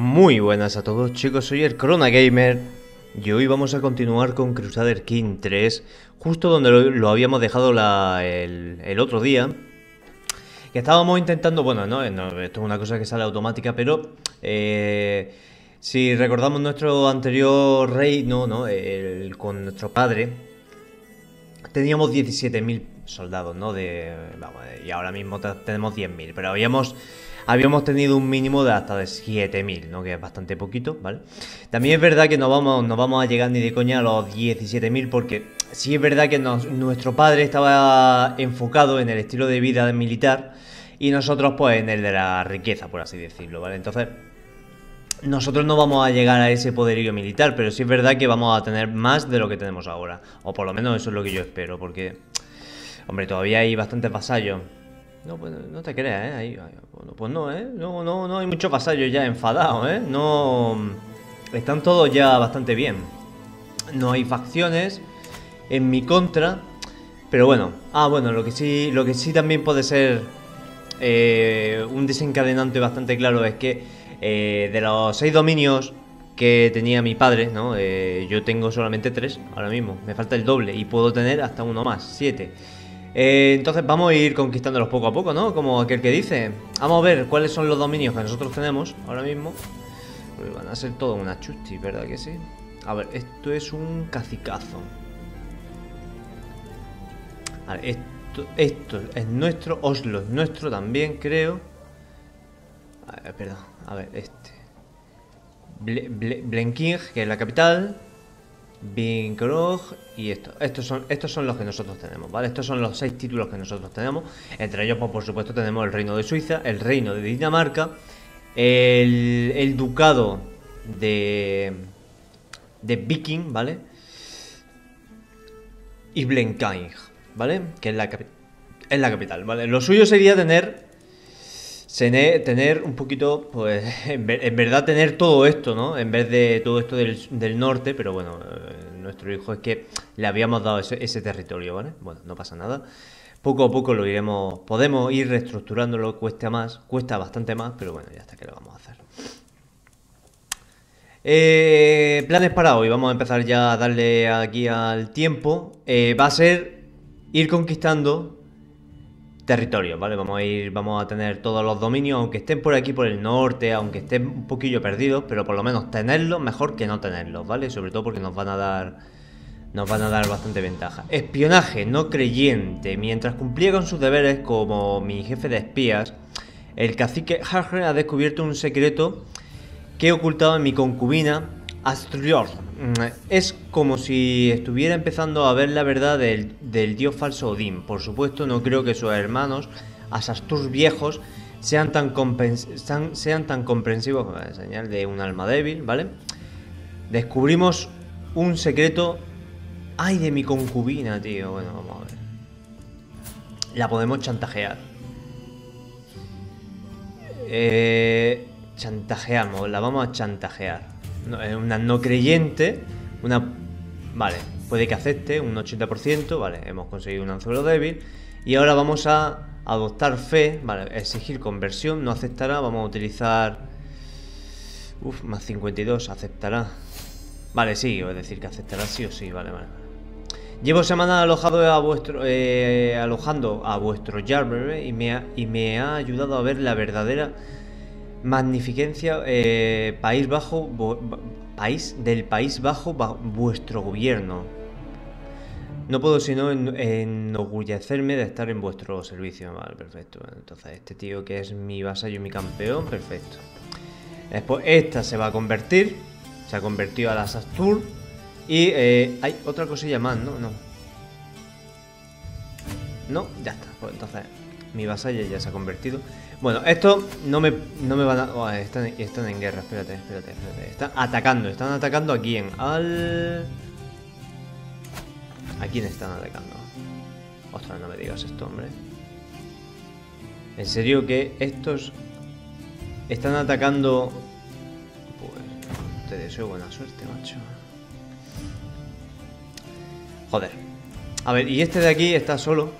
Muy buenas a todos chicos, soy el Corona Gamer y hoy vamos a continuar con Crusader King 3 Justo donde lo, habíamos dejado el, otro día Que estábamos intentando, bueno, no, esto es una cosa que sale automática Pero eh, si recordamos nuestro anterior reino, ¿no? El, con nuestro padre Teníamos 17.000 soldados, ¿no? De, y ahora mismo tenemos 10.000 Pero habíamos habíamos tenido un mínimo de hasta de 7.000, ¿no? Que es bastante poquito, ¿vale? También es verdad que no vamos, no vamos a llegar ni de coña a los 17.000 porque sí es verdad que nuestro padre estaba enfocado en el estilo de vida militar y nosotros pues en el de la riqueza, por así decirlo, ¿vale? Entonces... Nosotros no vamos a llegar a ese poderío militar, pero sí es verdad que vamos a tener más de lo que tenemos ahora. O por lo menos eso es lo que yo espero, porque... Hombre, todavía hay bastantes vasallos. No, pues no te creas, ¿eh? Ahí, pues no, ¿eh? No, no, no hay muchos vasallos ya enfadados, ¿eh? No... Están todos ya bastante bien. No hay facciones en mi contra. Pero bueno. Ah, bueno, lo que sí, lo que sí también puede ser eh, un desencadenante bastante claro es que eh, de los seis dominios que tenía mi padre, ¿no? Eh, yo tengo solamente tres ahora mismo. Me falta el doble y puedo tener hasta uno más, siete. Eh, entonces vamos a ir conquistándolos poco a poco, ¿no? Como aquel que dice. Vamos a ver cuáles son los dominios que nosotros tenemos ahora mismo. Pues van a ser todo una chusti, ¿verdad que sí? A ver, esto es un cacicazo. A ver, esto, esto es nuestro. Oslo es nuestro también, creo. A ver, perdón. A ver, este. Blenking, que es la capital. Vinkrog y esto. Estos son, estos son los que nosotros tenemos, ¿vale? Estos son los seis títulos que nosotros tenemos. Entre ellos, pues, por supuesto, tenemos el Reino de Suiza, el Reino de Dinamarca, el, Ducado de, de Viking, ¿vale? Y Blenkaing, ¿vale? Que es la, es la capital, ¿vale? Lo suyo sería tener tener un poquito, pues, en, verdad tener todo esto, ¿no? En vez de todo esto del, norte, pero bueno, eh, nuestro hijo es que le habíamos dado ese, territorio, ¿vale? Bueno, no pasa nada. Poco a poco lo iremos, podemos ir reestructurándolo, cuesta más, cuesta bastante más, pero bueno, ya está que lo vamos a hacer. Eh, planes para hoy, vamos a empezar ya a darle aquí al tiempo. Eh, va a ser ir conquistando territorio, ¿vale? Vamos a ir, vamos a tener todos los dominios, aunque estén por aquí por el norte, aunque estén un poquillo perdidos, pero por lo menos tenerlos mejor que no tenerlos, ¿vale? Sobre todo porque nos van a dar nos van a dar bastante ventaja. Espionaje no creyente. Mientras cumplía con sus deberes como mi jefe de espías, el cacique Harry ha descubierto un secreto que ocultaba en mi concubina Astrior. Mm, es como si estuviera empezando a ver la verdad del, dios falso Odín. Por supuesto, no creo que sus hermanos, Asastur viejos, sean tan, sean tan comprensivos señal de un alma débil, ¿vale? Descubrimos un secreto. ¡Ay, de mi concubina, tío! Bueno, vamos a ver. La podemos chantajear. Eh, chantajeamos, la vamos a chantajear una no creyente, una... Vale, puede que acepte un 80%, vale, hemos conseguido un anzuelo débil. Y ahora vamos a adoptar fe, vale, exigir conversión, no aceptará, vamos a utilizar... Uf, más 52, aceptará. Vale, sí, es decir que aceptará sí o sí, vale, vale. Llevo semanas alojado a vuestro, eh, alojando a vuestro Jarmer y me, y me ha ayudado a ver la verdadera Magnificencia, eh, País Bajo, país del País Bajo, vuestro gobierno. No puedo sino enorgullecerme de estar en vuestro servicio. Vale, perfecto. entonces, este tío que es mi vasallo, mi campeón, perfecto. Después, esta se va a convertir. Se ha convertido a la Sastur. Y eh, hay otra cosilla más, ¿no? No. No, ya está. Pues entonces, mi vasalla ya se ha convertido. Bueno, esto no me, no me van a... Oh, están, están, en guerra, espérate, espérate, espérate. Están atacando, están atacando a quién? Al... ¿A quién están atacando? Ostras, no me digas esto, hombre. ¿En serio que estos están atacando? Pues te deseo buena suerte, macho. Joder. A ver, y este de aquí está solo.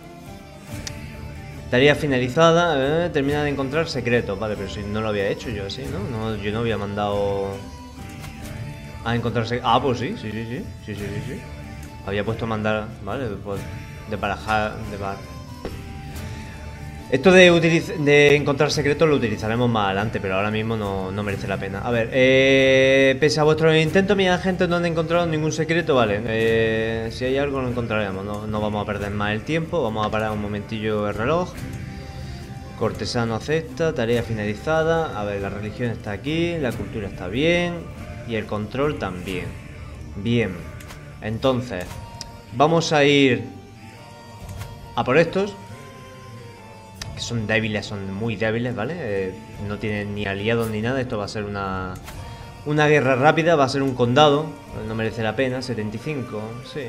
Tarea finalizada, eh, termina de encontrar secretos. Vale, pero si no lo había hecho yo así, ¿no? yo no había mandado a encontrar secretos. Ah, pues sí, sí, sí, sí, sí, sí, sí, sí. Había puesto a mandar, ¿vale? Pues de barajar, de bar. Esto de, de encontrar secretos lo utilizaremos más adelante, pero ahora mismo no, merece la pena. A ver, eh, pese a vuestro intento, mi agente no han encontrado ningún secreto, vale. Eh, si hay algo lo encontraremos, no, no vamos a perder más el tiempo. Vamos a parar un momentillo el reloj. Cortesano acepta, tarea finalizada. A ver, la religión está aquí, la cultura está bien y el control también. Bien, entonces, vamos a ir a por estos son débiles, son muy débiles, ¿vale? Eh, no tienen ni aliados ni nada. Esto va a ser una, una guerra rápida, va a ser un condado. No merece la pena. 75, sí.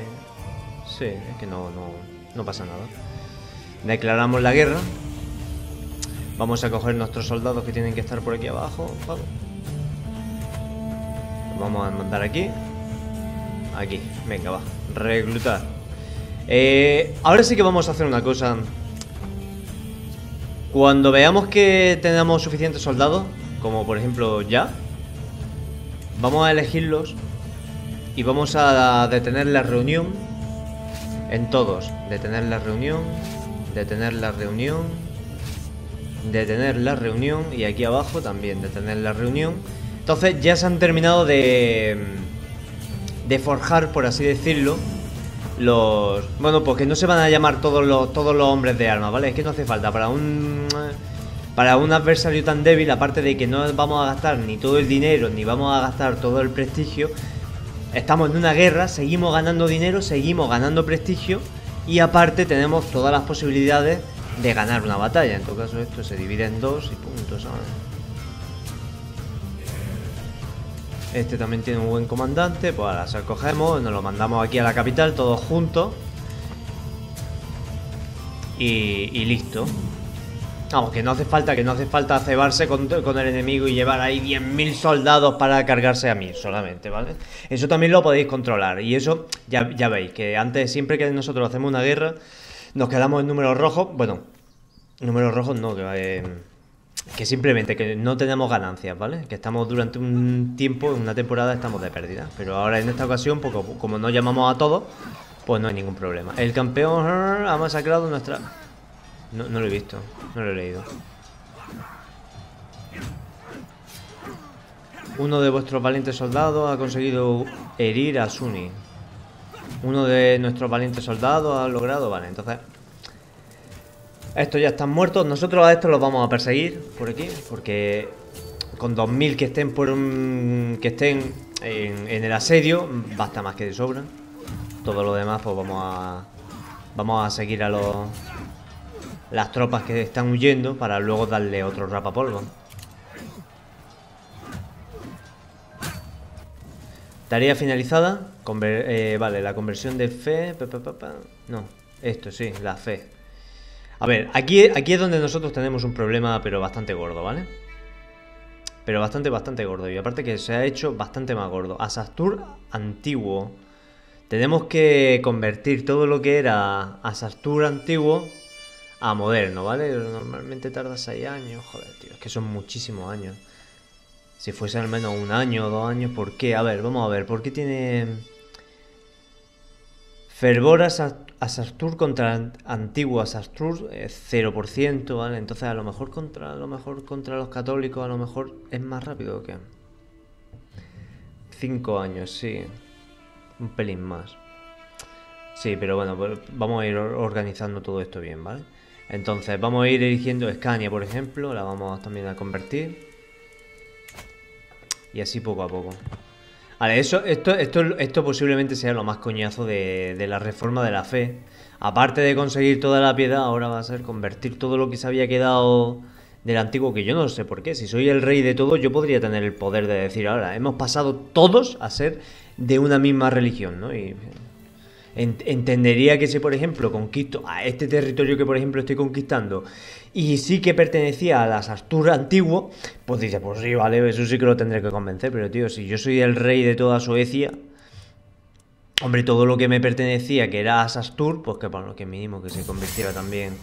Sí, es que no, no, no pasa nada. Declaramos la guerra. Vamos a coger nuestros soldados que tienen que estar por aquí abajo. Vamos. vamos a mandar aquí. Aquí, venga, va. Reclutar. Eh, ahora sí que vamos a hacer una cosa cuando veamos que tenemos suficientes soldados, como por ejemplo ya, vamos a elegirlos y vamos a detener la reunión en todos. Detener la reunión, detener la reunión, detener la reunión y aquí abajo también detener la reunión. Entonces ya se han terminado de, de forjar, por así decirlo, los... Bueno, porque no se van a llamar todos los, todos los hombres de armas, ¿vale? Es que no hace falta. Para un... Para un adversario tan débil, aparte de que no vamos a gastar ni todo el dinero, ni vamos a gastar todo el prestigio, estamos en una guerra, seguimos ganando dinero, seguimos ganando prestigio y aparte tenemos todas las posibilidades de ganar una batalla. En todo caso esto se divide en dos y puntos, ¿sabes? Este también tiene un buen comandante. Pues ahora se cogemos, nos lo mandamos aquí a la capital todos juntos. Y, listo. Vamos, que no hace falta, que no hace falta cebarse con, el enemigo y llevar ahí 10.000 soldados para cargarse a mí solamente, ¿vale? Eso también lo podéis controlar. Y eso, ya, veis, que antes, siempre que nosotros hacemos una guerra, nos quedamos en números rojos. Bueno, números rojos no, que... Eh, que simplemente que no tenemos ganancias, ¿vale? Que estamos durante un tiempo, una temporada, estamos de pérdida. Pero ahora en esta ocasión, poco, como no llamamos a todos, pues no hay ningún problema. El campeón ha masacrado nuestra... No, no lo he visto, no lo he leído. Uno de vuestros valientes soldados ha conseguido herir a Suni. Uno de nuestros valientes soldados ha logrado... Vale, entonces estos ya están muertos. Nosotros a estos los vamos a perseguir por aquí. Porque con 2000 que estén por que estén en, el asedio, basta más que de sobra. Todo lo demás, pues vamos a. Vamos a seguir a los. Las tropas que están huyendo para luego darle otro rapapolvo. Tarea finalizada. Eh, vale, la conversión de fe. no, esto sí, la fe. A ver, aquí, aquí es donde nosotros tenemos un problema, pero bastante gordo, ¿vale? Pero bastante, bastante gordo. Y aparte que se ha hecho bastante más gordo. Asastur antiguo. Tenemos que convertir todo lo que era Asastur antiguo a moderno, ¿vale? Normalmente tarda 6 años. Joder, tío, es que son muchísimos años. Si fuese al menos un año o dos años, ¿por qué? A ver, vamos a ver. ¿Por qué tiene... Fervor Asastur contra antiguo Asastur es 0%, ¿vale? Entonces a lo mejor contra a lo mejor contra los católicos a lo mejor es más rápido que 5 años, sí. Un pelín más. Sí, pero bueno, pues vamos a ir organizando todo esto bien, ¿vale? Entonces vamos a ir eligiendo Scania, por ejemplo, la vamos también a convertir. Y así poco a poco. Vale, eso, esto, esto, esto posiblemente sea lo más coñazo de, la reforma de la fe. Aparte de conseguir toda la piedad, ahora va a ser convertir todo lo que se había quedado del antiguo, que yo no sé por qué. Si soy el rey de todo, yo podría tener el poder de decir ahora, hemos pasado todos a ser de una misma religión, ¿no? Y entendería que si, por ejemplo, conquisto a este territorio que, por ejemplo, estoy conquistando y sí que pertenecía a las Astur antiguo, pues dice, pues sí, vale, eso sí que lo tendré que convencer, pero tío, si yo soy el rey de toda Suecia, hombre, todo lo que me pertenecía, que era Asastur, pues que bueno, que mínimo que se convirtiera también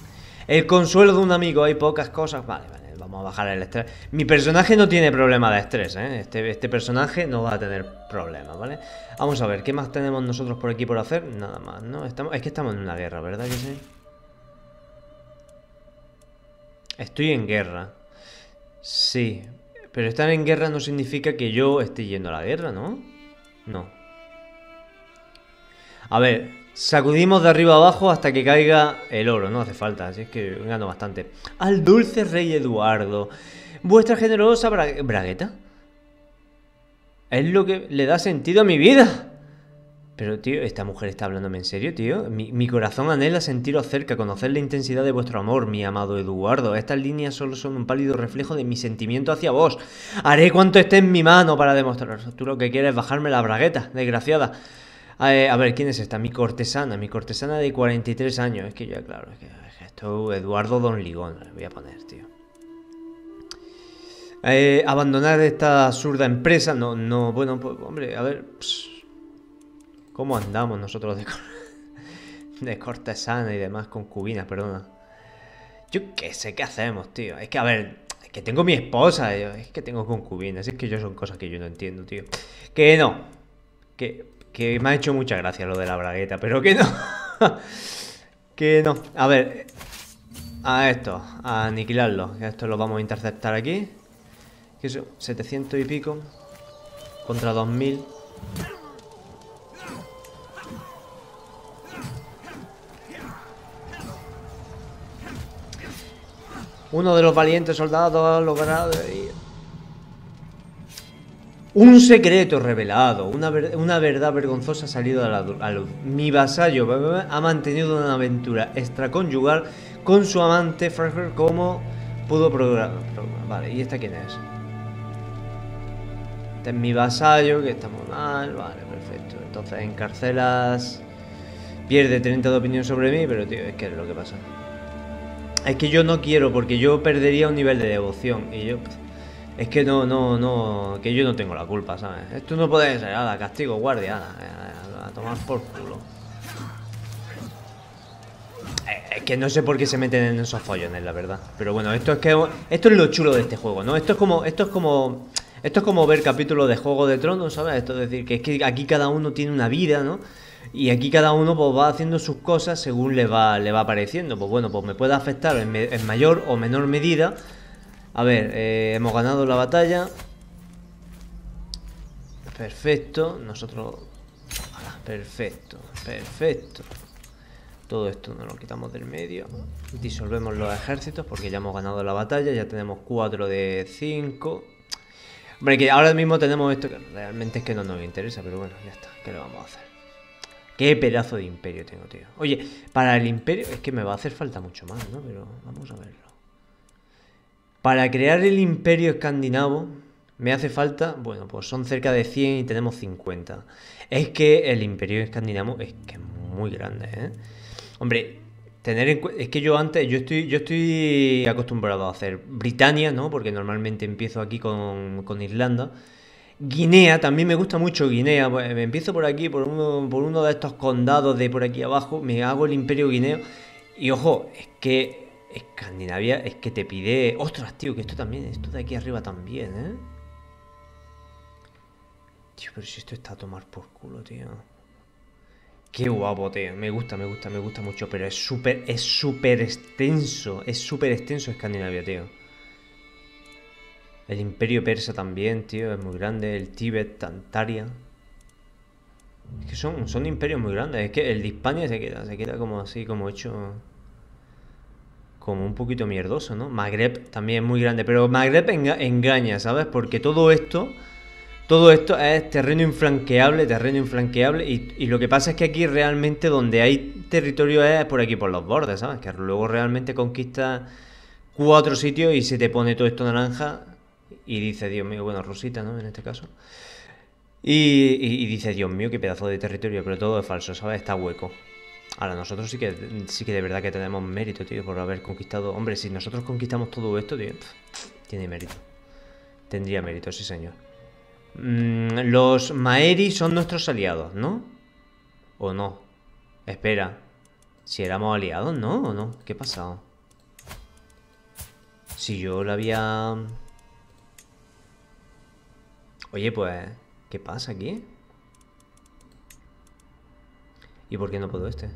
El consuelo de un amigo, hay pocas cosas. Vale, vale, vamos a bajar el estrés. Mi personaje no tiene problema de estrés, ¿eh? Este, este personaje no va a tener problemas, ¿vale? Vamos a ver, ¿qué más tenemos nosotros por aquí por hacer? Nada más, ¿no? Estamos, es que estamos en una guerra, ¿verdad que sí? Estoy en guerra. Sí, pero estar en guerra no significa que yo esté yendo a la guerra, ¿no? No. A ver, sacudimos de arriba abajo hasta que caiga el oro, no hace falta, así es que gano bastante. Al dulce rey Eduardo, vuestra generosa bragueta. Es lo que le da sentido a mi vida. Pero, tío, esta mujer está hablándome en serio, tío. Mi, corazón anhela sentiros cerca, conocer la intensidad de vuestro amor, mi amado Eduardo. Estas líneas solo son un pálido reflejo de mi sentimiento hacia vos. Haré cuanto esté en mi mano para demostraros. Tú lo que quieres es bajarme la bragueta, desgraciada. Eh, a ver, ¿quién es esta? Mi cortesana, mi cortesana de 43 años. Es que ya, claro, es que, esto Eduardo Don Ligón, le voy a poner, tío. Eh, abandonar esta absurda empresa, no, no, bueno, pues, hombre, a ver... ¿Cómo andamos nosotros de, de cortesana y demás concubinas, perdona? Yo qué sé, ¿qué hacemos, tío? Es que, a ver, es que tengo mi esposa, es que tengo concubinas, es que yo son cosas que yo no entiendo, tío. Que no, que, que me ha hecho mucha gracia lo de la bragueta, pero que no. que no. A ver, a esto, a aniquilarlo. Esto lo vamos a interceptar aquí. Que eso, 700 y pico contra 2000. Uno de los valientes soldados ha logrado... Un secreto revelado, una, una, verdad vergonzosa ha salido a la, luz. Mi vasallo ha mantenido una aventura extraconyugal con su amante Fraser como pudo programar. Vale, ¿y esta quién es? Este es mi vasallo, que está muy mal. Vale, perfecto. Entonces encarcelas... Pierde 30 de opinión sobre mí, pero tío, es que es lo que pasa. Es que yo no quiero, porque yo perdería un nivel de devoción. Y yo. Es que no, no, no. Que yo no tengo la culpa, ¿sabes? Esto no puede ser, nada, castigo, guardia, a, a, tomar por culo. Eh, es que no sé por qué se meten en esos follones, la verdad. Pero bueno, esto es que. Esto es lo chulo de este juego, ¿no? Esto es como. Esto es como. Esto es como ver capítulos de Juego de Tronos, ¿sabes? Esto es decir, que es que aquí cada uno tiene una vida, ¿no? Y aquí cada uno pues, va haciendo sus cosas según le va, le va apareciendo. Pues bueno, pues me puede afectar en, mayor o menor medida. A ver, eh, hemos ganado la batalla. Perfecto. Nosotros... Perfecto, perfecto. Todo esto nos lo quitamos del medio. Disolvemos los ejércitos porque ya hemos ganado la batalla. Ya tenemos 4 de 5. Hombre, que ahora mismo tenemos esto que realmente es que no nos interesa, pero bueno, ya está. ¿Qué le vamos a hacer? Qué pedazo de imperio tengo, tío. Oye, para el imperio es que me va a hacer falta mucho más, ¿no? Pero vamos a verlo. Para crear el imperio escandinavo me hace falta, bueno, pues son cerca de 100 y tenemos 50. Es que el imperio escandinavo es que es muy grande, ¿eh? Hombre, tener en es que yo antes, yo estoy, yo estoy acostumbrado a hacer Britania, ¿no? Porque normalmente empiezo aquí con, con Irlanda. Guinea, también me gusta mucho Guinea. Pues, me empiezo por aquí, por uno, por uno de estos condados de por aquí abajo, me hago el imperio guineo. Y ojo, es que Escandinavia es que te pide... Ostras, tío, que esto también, esto de aquí arriba también, ¿eh? Tío, pero si esto está a tomar por culo, tío. Qué guapo, tío. Me gusta, me gusta, me gusta mucho. Pero es súper, es súper extenso. Es súper extenso Escandinavia, tío. El imperio persa también, tío, es muy grande. El Tíbet, Tantaria. Es que son, son imperios muy grandes. Es que el de Hispania se queda, se queda como así, como hecho... Como un poquito mierdoso, ¿no? Magreb también es muy grande. Pero Magreb engaña, ¿sabes? Porque todo esto... Todo esto es terreno inflanqueable, terreno inflanqueable. Y, y, lo que pasa es que aquí realmente donde hay territorio es por aquí, por los bordes, ¿sabes? Que luego realmente conquista cuatro sitios y se te pone todo esto naranja y dice, Dios mío, bueno, Rosita, ¿no? En este caso. Y, dice, Dios mío, qué pedazo de territorio, pero todo es falso, ¿sabes? Está hueco. Ahora, nosotros sí que, sí que de verdad que tenemos mérito, tío, por haber conquistado. Hombre, si nosotros conquistamos todo esto, tío, tiene mérito. Tendría mérito, sí, señor. Mm, los Maeri son nuestros aliados, ¿no? ¿O no? Espera. Si éramos aliados, ¿no? ¿O no? ¿Qué ha pasado? Si yo la había... Oye, pues... ¿Qué pasa aquí? ¿Y por qué no puedo este?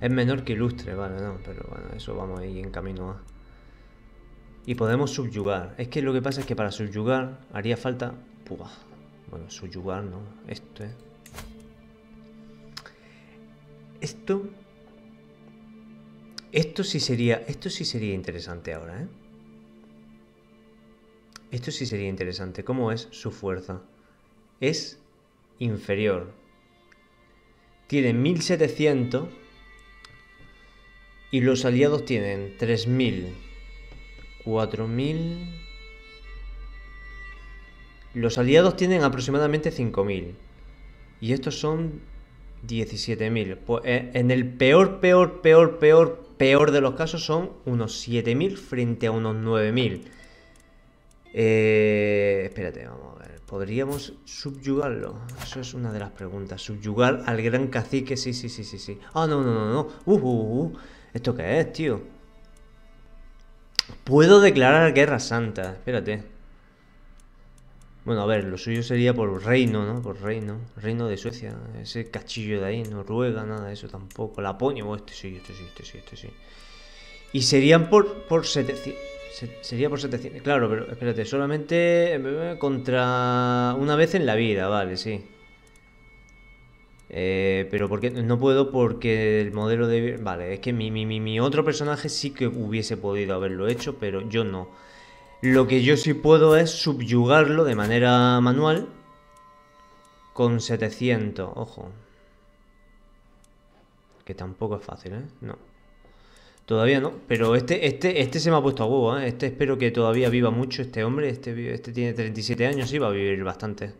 Es menor que ilustre, vale, no, pero bueno, eso vamos ahí en camino a... Y podemos subyugar. Es que lo que pasa es que para subyugar haría falta... Pua. Bueno, subyugar, ¿no? Esto, ¿eh? Esto... Esto sí sería... Esto sí sería interesante ahora, ¿eh? Esto sí sería interesante. ¿Cómo es su fuerza? Es inferior. Tiene 1700 y los aliados tienen 3000, 4000. Los aliados tienen aproximadamente 5000 y estos son 17.000. Pues eh, en el peor, peor, peor, peor, peor de los casos son unos 7.000 frente a unos 9.000. Eh, espérate, vamos a ver. ¿Podríamos subyugarlo? Eso es una de las preguntas. Subyugar al gran cacique, sí, sí, sí, sí, sí. Ah, no, no, no, no. Uh, uh, uh. ¿Esto qué es, tío? Puedo declarar guerra santa. Espérate. Bueno, a ver, lo suyo sería por reino, ¿no? Por reino. Reino de Suecia. Ese cachillo de ahí. Noruega, nada de eso tampoco. Laponia. Oh, este sí, este sí, este sí, este sí. Y serían por, por 700 sería por 700. Claro, pero espérate, solamente eh, contra una vez en la vida, vale, sí. Eh, pero porque no puedo porque el modelo de... Vale, es que mi, mi, mi, otro personaje sí que hubiese podido haberlo hecho, pero yo no. Lo que yo sí puedo es subyugarlo de manera manual con 700, ojo. Que tampoco es fácil, ¿eh? No. Todavía no, pero este, este, este se me ha puesto a huevo, ¿eh? Este espero que todavía viva mucho este hombre. Este, este tiene 37 años y va a vivir bastante.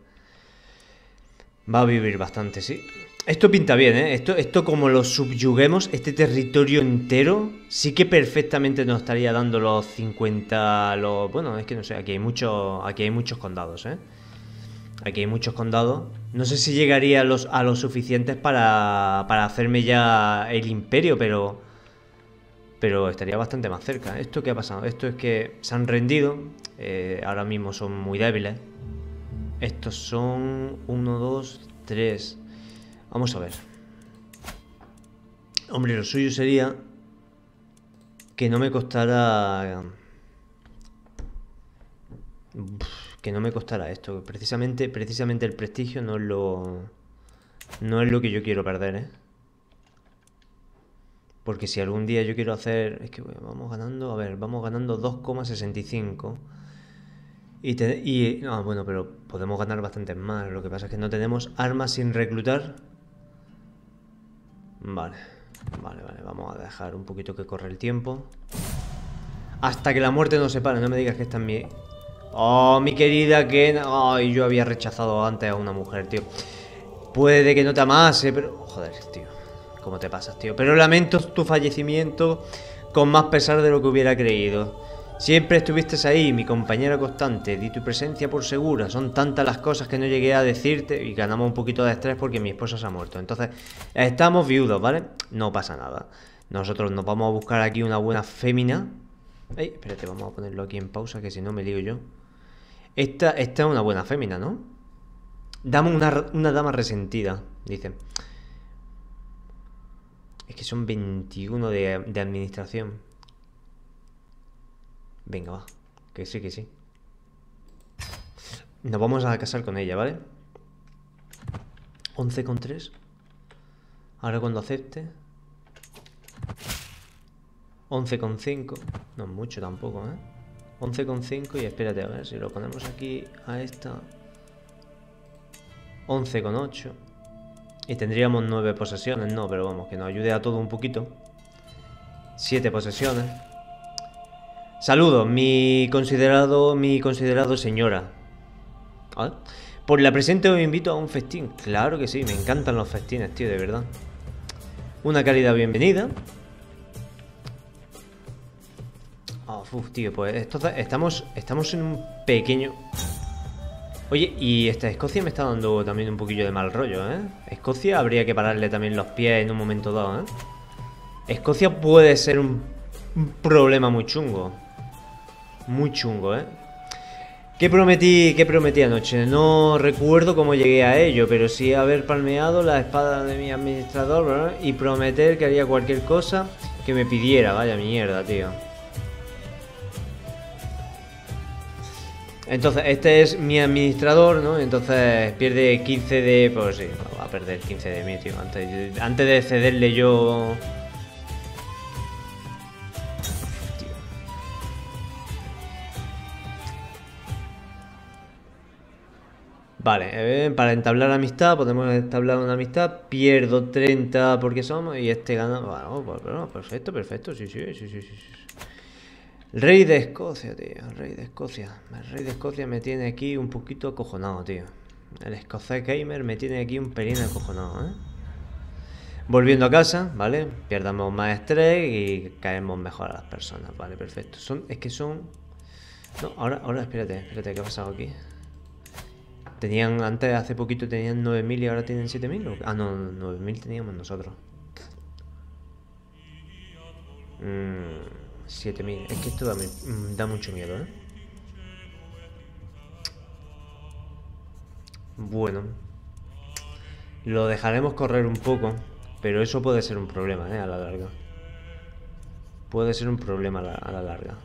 Va a vivir bastante, sí. Esto pinta bien, ¿eh? Esto, esto como lo subyuguemos, este territorio entero, sí que perfectamente nos estaría dando los 50... Los, bueno, es que no sé, aquí hay, mucho, aquí hay muchos condados, ¿eh? Aquí hay muchos condados. No sé si llegaría a los, a los suficientes para, para hacerme ya el imperio, pero pero estaría bastante más cerca. ¿Esto qué ha pasado? Esto es que se han rendido, eh, ahora mismo son muy débiles. Estos son 1, 2, 3. Vamos a ver. Hombre, lo suyo sería que no me costara... Que no me costara esto. Precisamente, precisamente el prestigio no es lo... No es lo que yo quiero perder, ¿eh? Porque si algún día yo quiero hacer... Es que vamos ganando... A ver, vamos ganando 2,65. Y, y... No, bueno, pero podemos ganar bastante más. Lo que pasa es que no tenemos armas sin reclutar. Vale. Vale, vale. Vamos a dejar un poquito que corre el tiempo. Hasta que la muerte nos separe. No me digas que está en mi... Oh, mi querida que... Ay, yo había rechazado antes a una mujer, tío. Puede que no te amase, pero... Joder, tío. ¿Cómo te pasas, tío? Pero lamento tu fallecimiento con más pesar de lo que hubiera creído. Siempre estuviste ahí, mi compañera constante, di tu presencia por segura. Son tantas las cosas que no llegué a decirte y ganamos un poquito de estrés porque mi esposa se ha muerto. Entonces, estamos viudos, ¿vale? No pasa nada. Nosotros nos vamos a buscar aquí una buena fémina. Ey, espérate, vamos a ponerlo aquí en pausa que si no me lío yo. Esta, esta es una buena fémina, ¿no? Dame una, una dama resentida, dice. Es que son 21 de, administración. Venga, va. Que sí, que sí. Nos vamos a casar con ella, ¿vale? 11 con 3. Ahora cuando acepte. 11 con 5. No es mucho tampoco, ¿eh? 11 con 5 y espérate a ver si lo ponemos aquí a esta. 11 con 8. Y tendríamos nueve posesiones, no, pero vamos, que nos ayude a todo un poquito. Siete posesiones. Saludos, mi considerado, mi considerado señora. Por la presente os invito a un festín. Claro que sí, me encantan los festines, tío, de verdad. Una cálida bienvenida. Oh, uf, tío, pues estamos, estamos en un pequeño... Oye, y esta Escocia me está dando también un poquillo de mal rollo, ¿eh? Escocia habría que pararle también los pies en un momento dado, ¿eh? Escocia puede ser un, problema muy chungo. Muy chungo, ¿eh? ¿Qué prometí, ¿Qué prometí anoche? No recuerdo cómo llegué a ello, pero sí haber palmeado la espada de mi administrador y prometer que haría cualquier cosa que me pidiera. Vaya mierda, tío. Entonces, este es mi administrador, ¿no? Entonces pierde 15 de... Pues sí, va a perder 15 de mí, tío. Antes, antes de cederle yo Vale, eh, para entablar amistad, podemos entablar una amistad. Pierdo 30 porque somos y este gana. Bueno, pues, perfecto, perfecto. Sí, sí, sí, sí, sí. Rey de Escocia, tío. Rey de Escocia. El rey de Escocia me tiene aquí un poquito acojonado, tío. El escocés gamer me tiene aquí un pelín acojonado, ¿eh? Volviendo a casa, ¿vale? Pierdamos más estrés y caemos mejor a las personas, ¿vale? Perfecto. Son, es que son... No, ahora, ahora, espérate, espérate, ¿qué ha pasado aquí? Tenían, antes, hace poquito tenían 9.000 y ahora tienen 7.000. Ah, no, 9.000 teníamos nosotros. 7.000. Mm, es que esto da, mm, da, mucho miedo, ¿eh? Bueno. Lo dejaremos correr un poco, pero eso puede ser un problema, ¿eh? A la larga. Puede ser un problema a la, larga.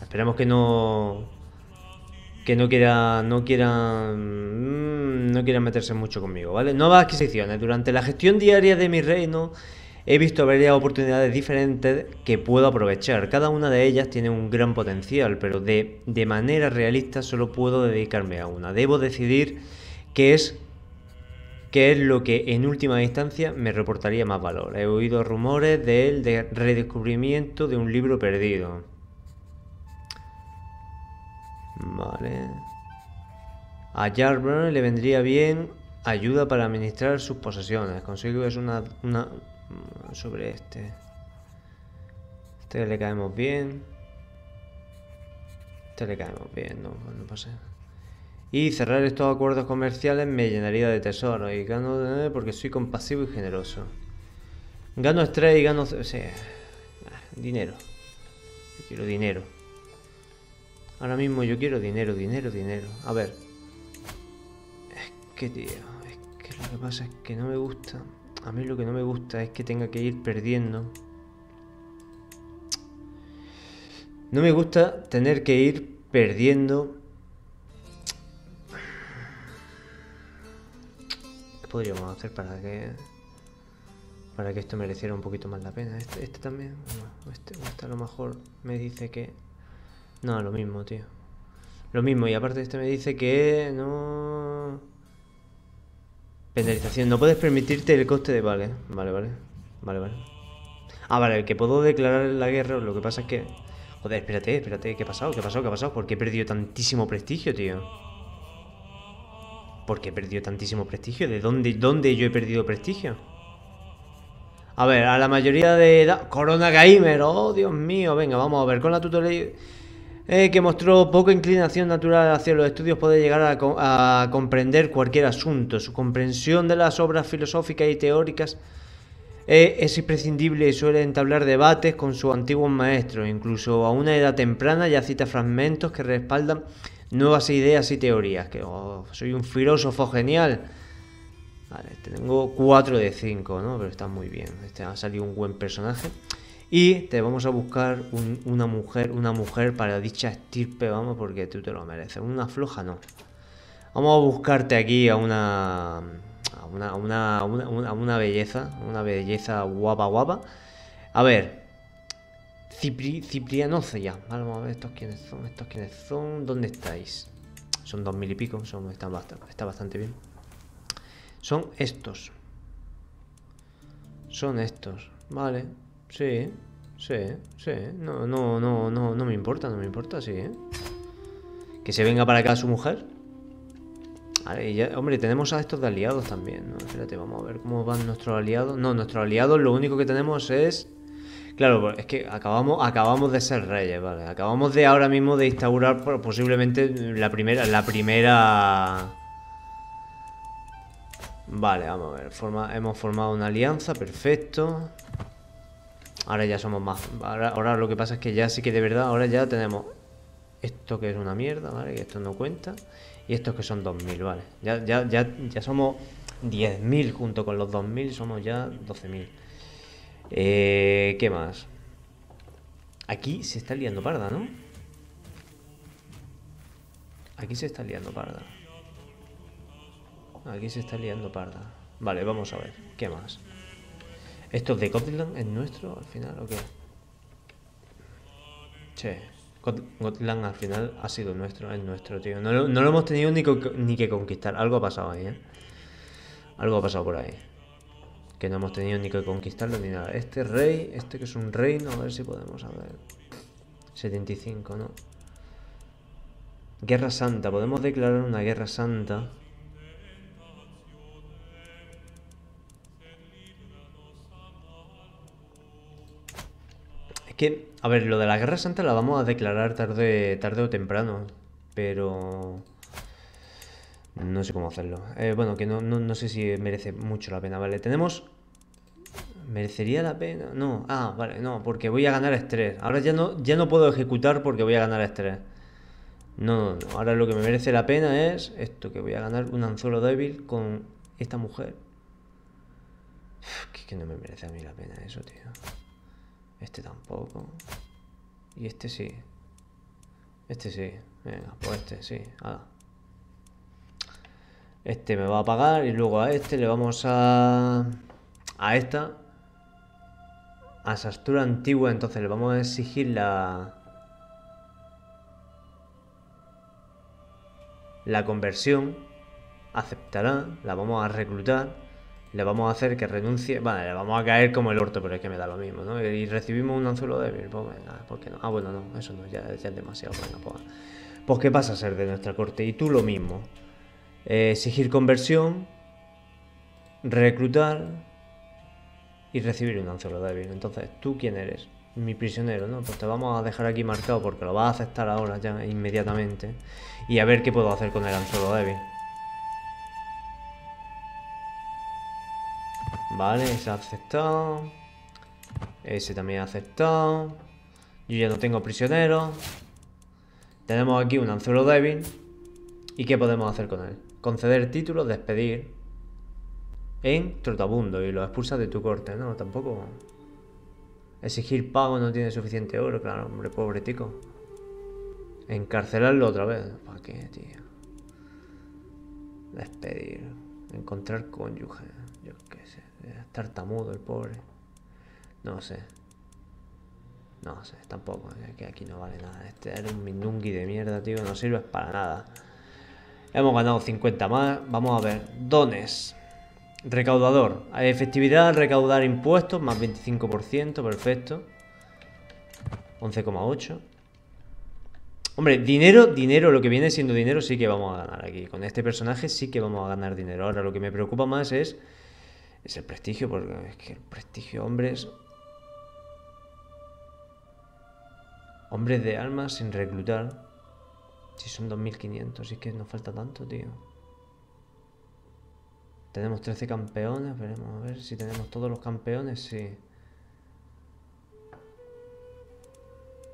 Esperemos que no que no quiera no quieran no quiera meterse mucho conmigo, ¿vale? Nuevas adquisiciones. Durante la gestión diaria de mi reino he visto varias oportunidades diferentes que puedo aprovechar. Cada una de ellas tiene un gran potencial, pero de, de manera realista solo puedo dedicarme a una. Debo decidir qué es qué es lo que en última instancia me reportaría más valor. He oído rumores de él de redescubrimiento de un libro perdido. Vale. A Jarburn le vendría bien ayuda para administrar sus posesiones. Consigo es una, una sobre este. Este le caemos bien. Este le caemos bien, no, no pasa. Y cerrar estos acuerdos comerciales me llenaría de tesoro y gano porque soy compasivo y generoso. Gano estrés y gano... Sí, dinero. quiero dinero. Ahora mismo yo quiero dinero, dinero, dinero. A ver. Es que, tío, es que lo que pasa es que no me gusta. A mí lo que no me gusta es que tenga que ir perdiendo. No me gusta tener que ir perdiendo. ¿Qué podríamos hacer para que para que esto mereciera un poquito más la pena? Este, este también, este, este a lo mejor me dice que no, lo mismo, tío. Lo mismo, y aparte este me dice que no... Penalización, no puedes permitirte el coste de... Vale, vale, vale. Vale, vale. Ah, vale, que puedo declarar la guerra, lo que pasa es que... Joder, espérate, espérate, ¿qué ha pasado? ¿Qué ha pasado? ¿Qué ha pasado? ¿Por qué he perdido tantísimo prestigio, tío? ¿Por qué he perdido tantísimo prestigio? ¿De dónde, dónde yo he perdido prestigio? A ver, a la mayoría de edad... Corona Gamer, oh, Dios mío. Venga, vamos a ver, con la tutorial... Eh, que mostró poca inclinación natural hacia los estudios, puede llegar a, comprender cualquier asunto. Su comprensión de las obras filosóficas y teóricas eh, es imprescindible y suele entablar debates con sus antiguos maestros. Incluso a una edad temprana ya cita fragmentos que respaldan nuevas ideas y teorías. Que oh, soy un filósofo genial. Vale, tengo 4 de 5, ¿no? Pero está muy bien. Este ha salido un buen personaje. Y te vamos a buscar una mujer, una mujer para dicha estirpe, vamos, porque tú te lo mereces. Una floja no. Vamos a buscarte aquí a una, a una, una, una, belleza, una belleza guapa, guapa. A ver, Cipri, ya. Vamos a ver estos quiénes son, estos quiénes son. ¿Dónde estáis? Son dos mil y pico, son, está, bastante, está bastante bien. Son estos. Son estos, vale. Sí, sí, sí. No, no, no, no, no me importa, no me importa, sí, ¿eh? Que se venga para acá su mujer. Vale, ya, hombre, tenemos a estos de aliados también, ¿no? Espérate, vamos a ver cómo van nuestros aliados. No, nuestros aliados lo único que tenemos es... Claro, pues, es que acabamos, acabamos de ser reyes, ¿vale? Acabamos de ahora mismo de instaurar posiblemente la primera... La primera... Vale, vamos a ver. Hemos formado una alianza, perfecto. Ahora ya somos más. Ahora, lo que pasa es que ya sí que de verdad, ahora ya tenemos. Esto que es una mierda, ¿vale? Que esto no cuenta. Y estos que son 2.000, ¿vale? Ya, ya, ya, ya somos 10.000 junto con los 2.000, somos ya 12.000. Eh, ¿Qué más? Aquí se está liando parda, ¿no? Aquí se está liando parda. Aquí se está liando parda. Vale, vamos a ver. ¿Qué más? ¿Esto de Gotland es nuestro al final o qué? Che, al final ha sido nuestro, es nuestro, tío. No, lo hemos tenido ni, ni que conquistar. Algo ha pasado ahí, ¿eh? Algo ha pasado por ahí. Que no hemos tenido ni que conquistarlo ni nada. Este rey, este que es un reino, a ver si podemos a ver. 75, ¿no? Guerra Santa, podemos declarar una guerra santa. Que, a ver, lo de la Guerra Santa la vamos a declarar tarde, tarde o temprano. Pero... No sé cómo hacerlo. Eh, bueno, que no, no, sé si merece mucho la pena. Vale, tenemos... ¿Merecería la pena? No. Ah, vale, no, porque voy a ganar estrés. Ahora ya no, ya no puedo ejecutar porque voy a ganar estrés. No, no, no. Ahora lo que me merece la pena es esto, que voy a ganar un anzuelo débil con esta mujer. que, que no me merece a mí la pena eso, tío. Este tampoco. Y este sí. Este sí. Venga, pues este sí. Este me va a pagar y luego a este le vamos a... A esta. A Sastura antigua, entonces le vamos a exigir la... La conversión. Aceptará, la vamos a reclutar. Le vamos a hacer que renuncie. Vale, le vamos a caer como el orto, pero es que me da lo mismo, ¿no? Y recibimos un anzuelo débil. Pues ¿por qué no? Ah, bueno, no, eso no, ya, es demasiado. Venga, pues. Pues qué pasa a ser de nuestra corte. Y tú lo mismo. Eh, exigir conversión, reclutar y recibir un anzuelo débil. Entonces, ¿tú quién eres? Mi prisionero, ¿no? Pues te vamos a dejar aquí marcado porque lo vas a aceptar ahora ya inmediatamente y a ver qué puedo hacer con el anzuelo débil. Vale, se ha aceptado. Ese también ha aceptado. Yo ya no tengo prisionero. Tenemos aquí un anzuelo débil. ¿Y qué podemos hacer con él? Conceder título, despedir en Trotabundo y lo expulsas de tu corte, ¿no? Tampoco... Exigir pago no tiene suficiente oro, claro, hombre, pobre tico. Encarcelarlo otra vez. ¿Para qué, tío? Despedir. Encontrar cónyuge. Yo qué sé. Estar tamudo el pobre. No sé. No sé, tampoco. Es que aquí no vale nada. Este era un mindungui de mierda, tío. No sirve para nada. Hemos ganado 50 más. Vamos a ver. Dones. Recaudador. Efectividad, recaudar impuestos, más 25%, perfecto. 11,8. Hombre, dinero, dinero, lo que viene siendo dinero sí que vamos a ganar aquí. Con este personaje sí que vamos a ganar dinero. Ahora lo que me preocupa más es, es el prestigio, porque es que el prestigio, hombres... Hombres de alma sin reclutar. Si son 2.500, es que nos falta tanto, tío. Tenemos 13 campeones, veremos a ver si tenemos todos los campeones, sí.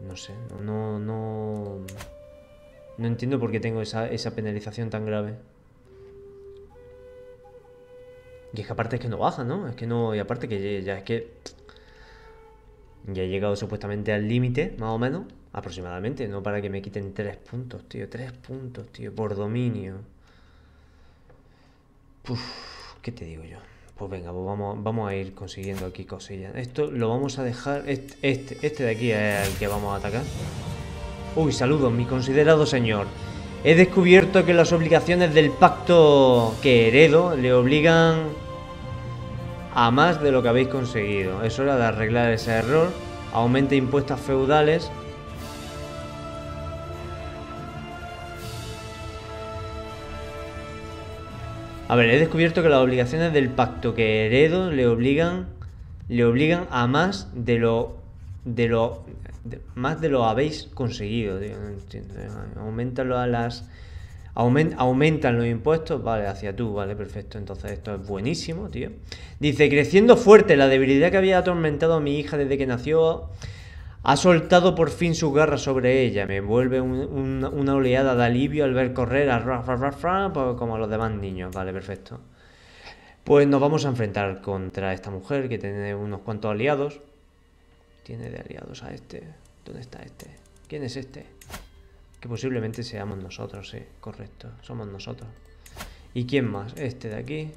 No sé, no, no, no, entiendo por qué tengo esa, esa penalización tan grave. Y es que aparte es que no baja, ¿no? Es que no, y aparte que ya es que ya he llegado supuestamente al límite, más o menos. Aproximadamente, no para que me quiten tres puntos, tío. Tres puntos, tío, por dominio. Uf, ¿qué te digo yo? Pues venga, pues vamos, vamos a ir consiguiendo aquí cosillas. Esto lo vamos a dejar... Este, este, este de aquí es el que vamos a atacar. Uy, saludos, mi considerado señor. He descubierto que las obligaciones del pacto que heredo le obligan a más de lo que habéis conseguido. Es hora de arreglar ese error. Aumenta impuestos feudales A ver, he descubierto que las obligaciones del pacto que heredo le obligan le obligan a más de lo de lo más de lo habéis conseguido. Aumentan a aumentan los impuestos, vale, hacia tú, vale, perfecto. Entonces esto es buenísimo, tío. Dice, creciendo fuerte la debilidad que había atormentado a mi hija desde que nació, Ha soltado por fin su garra sobre ella. Me vuelve una oleada de alivio al ver correr a ra, pues como a los demás niños. Vale, perfecto. Pues nos vamos a enfrentar contra esta mujer que tiene unos cuantos aliados. Tiene de aliados a este. ¿Dónde está este? ¿Quién es este? Que posiblemente seamos nosotros, sí, correcto. Somos nosotros. ¿Y quién más? Este de aquí.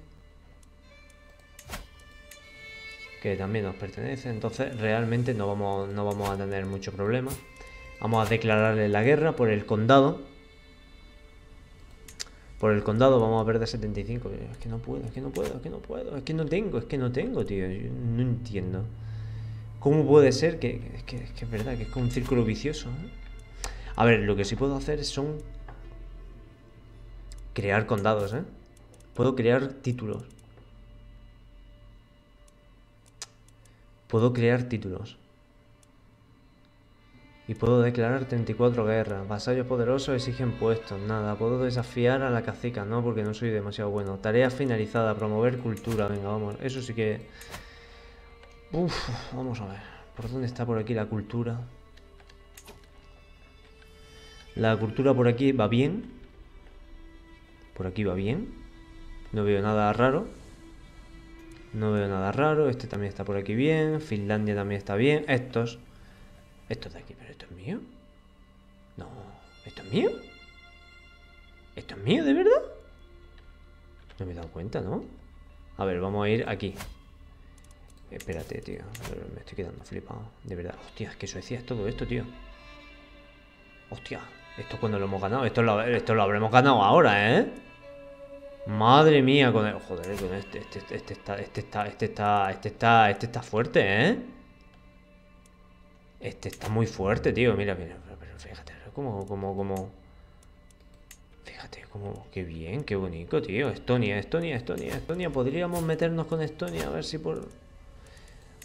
Que también nos pertenece. Entonces realmente no vamos, no vamos a tener mucho problema. Vamos a declararle la guerra por el condado. Por el condado vamos a perder 75. Es que no puedo, es que no puedo, es que no puedo. Es que no tengo, es que no tengo, tío. no entiendo. ¿Cómo puede ser que, es que, es verdad, que es como un círculo vicioso? ¿eh? A ver, lo que sí puedo hacer son crear condados, ¿eh? Puedo crear títulos. Puedo crear títulos. Y puedo declarar 34 guerras. Vasallos poderosos exigen puestos. Nada, puedo desafiar a la cacica. No, porque no soy demasiado bueno. Tarea finalizada. Promover cultura. Venga, vamos. Eso sí que... Vamos a ver. ¿Por dónde está por aquí la cultura? La cultura por aquí va bien. Por aquí va bien. No veo nada raro. No veo nada raro. Este también está por aquí bien. Finlandia también está bien. Estos. Estos de aquí. ¿Pero esto es mío? No. ¿Esto es mío? ¿Esto es mío, de verdad? No me he dado cuenta, ¿no? A ver, vamos a ir aquí. Espérate, tío. Me estoy quedando flipado. De verdad. Hostia, es que Suecia es todo esto, tío. Hostia. Esto cuando lo hemos ganado. Esto lo, esto lo habremos ganado ahora, ¿eh? Madre mía, con el... Joder, con este, este, este, este, está, este está, este está, este está, este está fuerte, ¿eh? Este está muy fuerte, tío. Mira, mira, pero, fíjate, como, como, como... Fíjate, como, qué bien, qué bonito, tío. Estonia, Estonia, Estonia, Estonia. Podríamos meternos con Estonia a ver si por...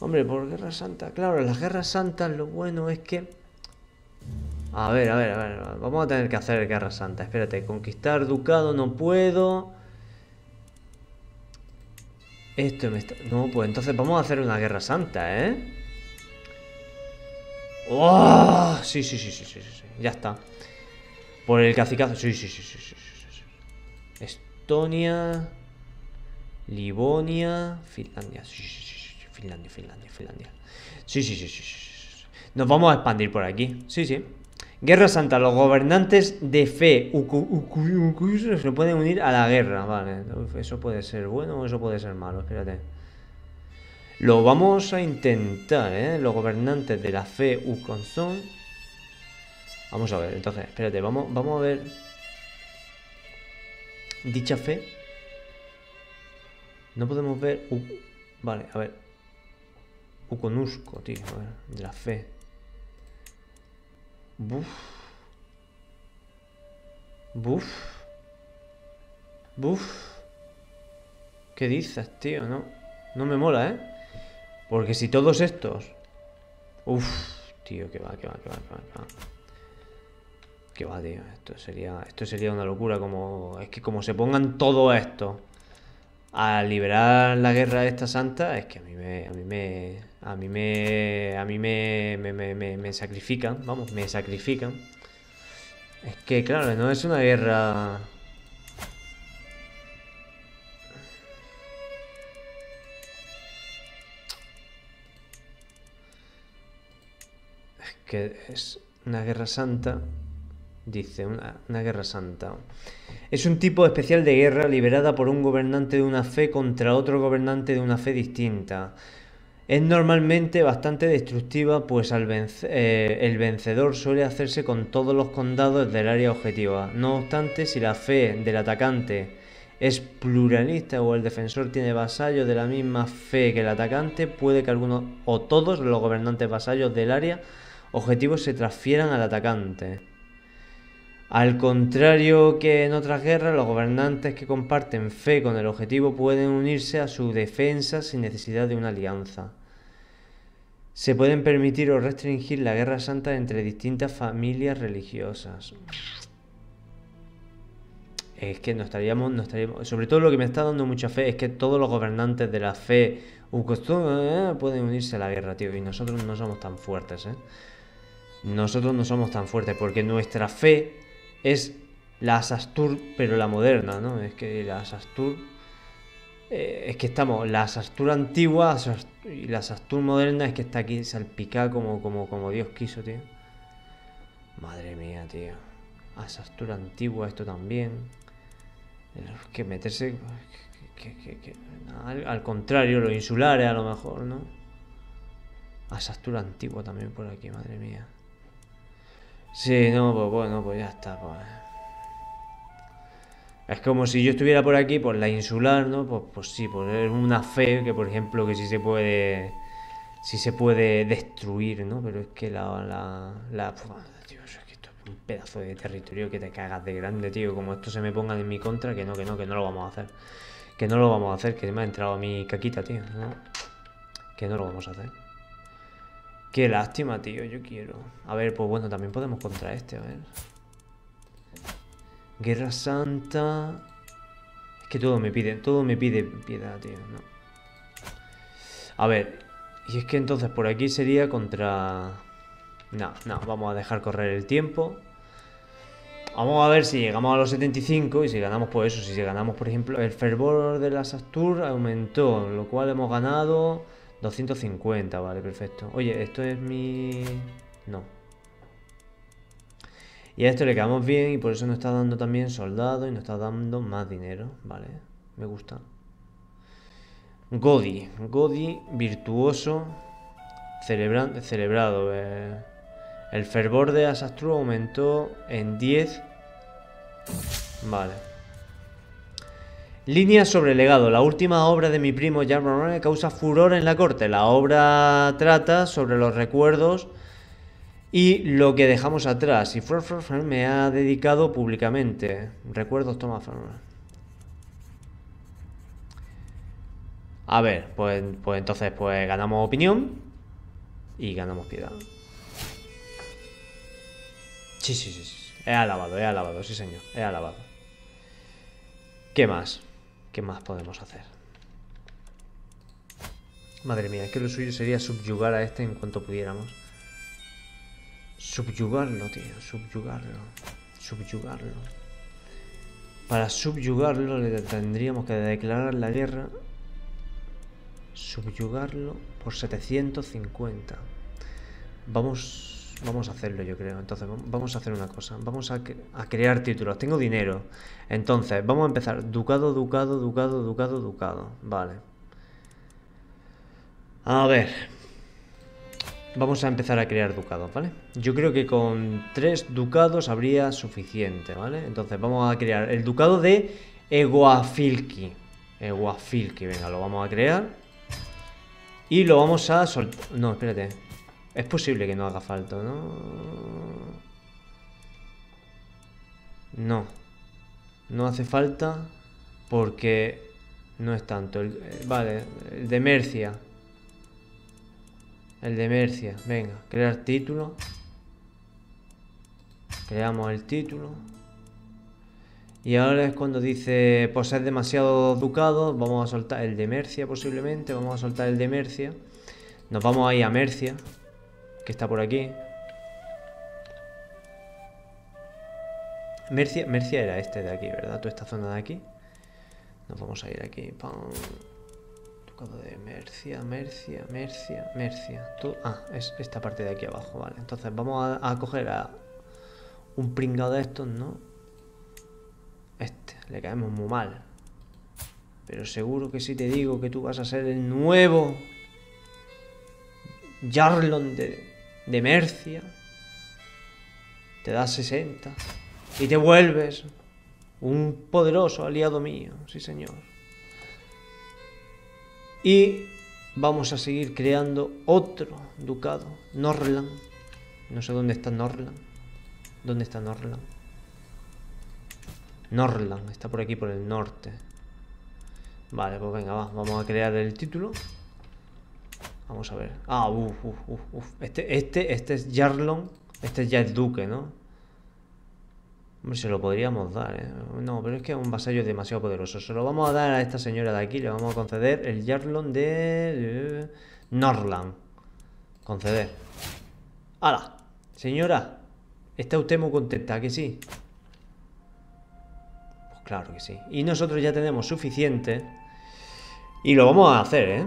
Hombre, por Guerra Santa. Claro, las Guerras Santas lo bueno es que... A ver, a ver, a ver. Vamos a tener que hacer Guerra Santa. Espérate, conquistar ducado no puedo. Esto me está... No, pues entonces vamos a hacer una guerra santa, ¿eh? ¡Oh! Sí, sí, sí, sí, sí, sí, ya está. Por el cacicazo. Sí, sí, sí, sí, sí. Estonia. Livonia. Finlandia. Sí, sí, sí, sí. Finlandia, Finlandia, Finlandia. Sí, sí, sí, sí, sí. Nos vamos a expandir por aquí. Sí, sí. Guerra Santa, los gobernantes de fe se pueden unir a la guerra, vale. Eso puede ser bueno o eso puede ser malo, espérate. Lo vamos a intentar, ¿eh? Los gobernantes de la fe son Vamos a ver, entonces, espérate, vamos, vamos a ver. Dicha fe. No podemos ver... Vale, a ver. Uconusco, tío, a ver, de la fe. Buf. Buf. Buf. ¿Qué dices, tío? No, no me mola, ¿eh? Porque si todos estos... Uf, tío, que va, que va, que va, que va, que va. Que va, tío. Esto sería, esto sería una locura. Como, es que como se pongan todo esto a liberar la guerra de esta santa, es que a mí me, a mí me, a mí me, a mí me, me, me, me sacrifican, vamos, me sacrifican. Es que claro, no es una guerra... Es que es una guerra santa dice, una, guerra santa. Es un tipo especial de guerra liberada por un gobernante de una fe contra otro gobernante de una fe distinta. Es normalmente bastante destructiva, pues al eh, el vencedor suele hacerse con todos los condados del área objetiva. No obstante, si la fe del atacante es pluralista o el defensor tiene vasallos de la misma fe que el atacante, puede que algunos o todos los gobernantes vasallos del área objetivo se transfieran al atacante. Al contrario que en otras guerras, los gobernantes que comparten fe con el objetivo pueden unirse a su defensa sin necesidad de una alianza. Se pueden permitir o restringir la guerra santa entre distintas familias religiosas. es que no estaríamos, no estaríamos... Sobre todo lo que me está dando mucha fe es que todos los gobernantes de la fe eh, pueden unirse a la guerra, tío. Y nosotros no somos tan fuertes, ¿eh? Nosotros no somos tan fuertes porque nuestra fe es la Asastur, pero la moderna, ¿no? Es que la Asastur... Eh, es que estamos, la Asastur antigua y la Asastur moderna es que está aquí salpicada como, como, como Dios quiso, tío. Madre mía, tío. Asastur antigua, esto también. Que meterse... al, contrario, los insulares a lo mejor, ¿no? Asastura antigua también por aquí, madre mía. Sí, no, pues bueno, pues ya está, pues. Es como si yo estuviera por aquí, por la insular, ¿no? Pues, pues sí, pues es una fe que, por ejemplo, que sí se puede... Sí se puede destruir, ¿no? Pero es que la... la, la un pedazo de territorio que te cagas de grande, tío. Como esto se me ponga en mi contra, que no, que no, que no lo vamos a hacer. Que no lo vamos a hacer, que me ha entrado a mi caquita, tío. Que no lo vamos a hacer. Qué lástima, tío, yo quiero. A ver, pues bueno, también podemos contra este, a ver. Guerra Santa. Es que todo me pide, todo me pide piedad, tío. No. A ver, y es que entonces por aquí sería contra... No, no, vamos a dejar correr el tiempo. Vamos a ver si llegamos a los 75 y si ganamos por eso. Si ganamos, por ejemplo, el fervor de la Sastur aumentó, lo cual hemos ganado 250, vale, perfecto. Oye, esto es mi... No. Y a esto le quedamos bien y por eso nos está dando también soldado y nos está dando más dinero, vale. Me gusta. Godi, Godi virtuoso, celebrado. Eh. El fervor de Asastru aumentó en 10. Vale. Línea sobre legado. La última obra de mi primo Jan causa furor en la corte. La obra trata sobre los recuerdos y lo que dejamos atrás. Y me ha dedicado públicamente. Recuerdos Thomas A ver, pues, pues entonces pues ganamos opinión y ganamos piedad. Sí, sí, sí. He alabado, he alabado, sí señor, he alabado. ¿Qué más? ¿Qué más podemos hacer? Madre mía, es que lo suyo sería subyugar a este en cuanto pudiéramos. Subyugarlo, tío, subyugarlo. Subyugarlo. Para subyugarlo le tendríamos que declarar la guerra. Subyugarlo por 750. Vamos Vamos a hacerlo, yo creo. Entonces, vamos a hacer una cosa. Vamos a, crear títulos. Tengo dinero. Entonces, vamos a empezar. Ducado, ducado, ducado, ducado, ducado. Vale. A ver. Vamos a empezar a crear ducados, ¿vale? Yo creo que con tres ducados habría suficiente, ¿vale? Entonces, vamos a crear el ducado de Eguafilki. Eguafilki, venga, lo vamos a crear. Y lo vamos a soltar... No, espérate. Es posible que no haga falta, ¿no? No. No hace falta porque no es tanto. Eh, vale, el de Mercia. El de Mercia. Venga, crear título. Creamos el título. Y ahora es cuando dice poseer demasiado ducado. Vamos a soltar el de Mercia posiblemente. Vamos a soltar el de Mercia. Nos vamos a ir a Mercia que está por aquí. Mercia, Mercia era este de aquí, ¿verdad? Toda esta zona de aquí. Nos vamos a ir aquí. Tocado de Mercia, Mercia, Mercia, Mercia. Ah, es esta parte de aquí abajo, vale. Entonces vamos a, a coger a un pringado de estos, ¿no? Este, le caemos muy mal. Pero seguro que si te digo que tú vas a ser el nuevo Jarlon de, de Mercia, te das 60 y te vuelves un poderoso aliado mío, sí señor. Y vamos a seguir creando otro ducado, Norland. No sé dónde está Norland. ¿Dónde está Norland? Norland, está por aquí, por el norte. Vale, pues venga, va, vamos a crear el título. Vamos a ver. Ah, uff, uff, uff. Este, este, este es Jarlon. Este ya es duque, ¿no? Hombre, se lo podríamos dar, ¿eh? No, pero es que un vasallo es demasiado poderoso. Se lo vamos a dar a esta señora de aquí. Le vamos a conceder el Jarlon de... Norland. Conceder. ¡Hala! Señora, ¿está usted muy contenta, que sí? Pues claro que sí. Y nosotros ya tenemos suficiente. Y lo vamos a hacer, ¿eh?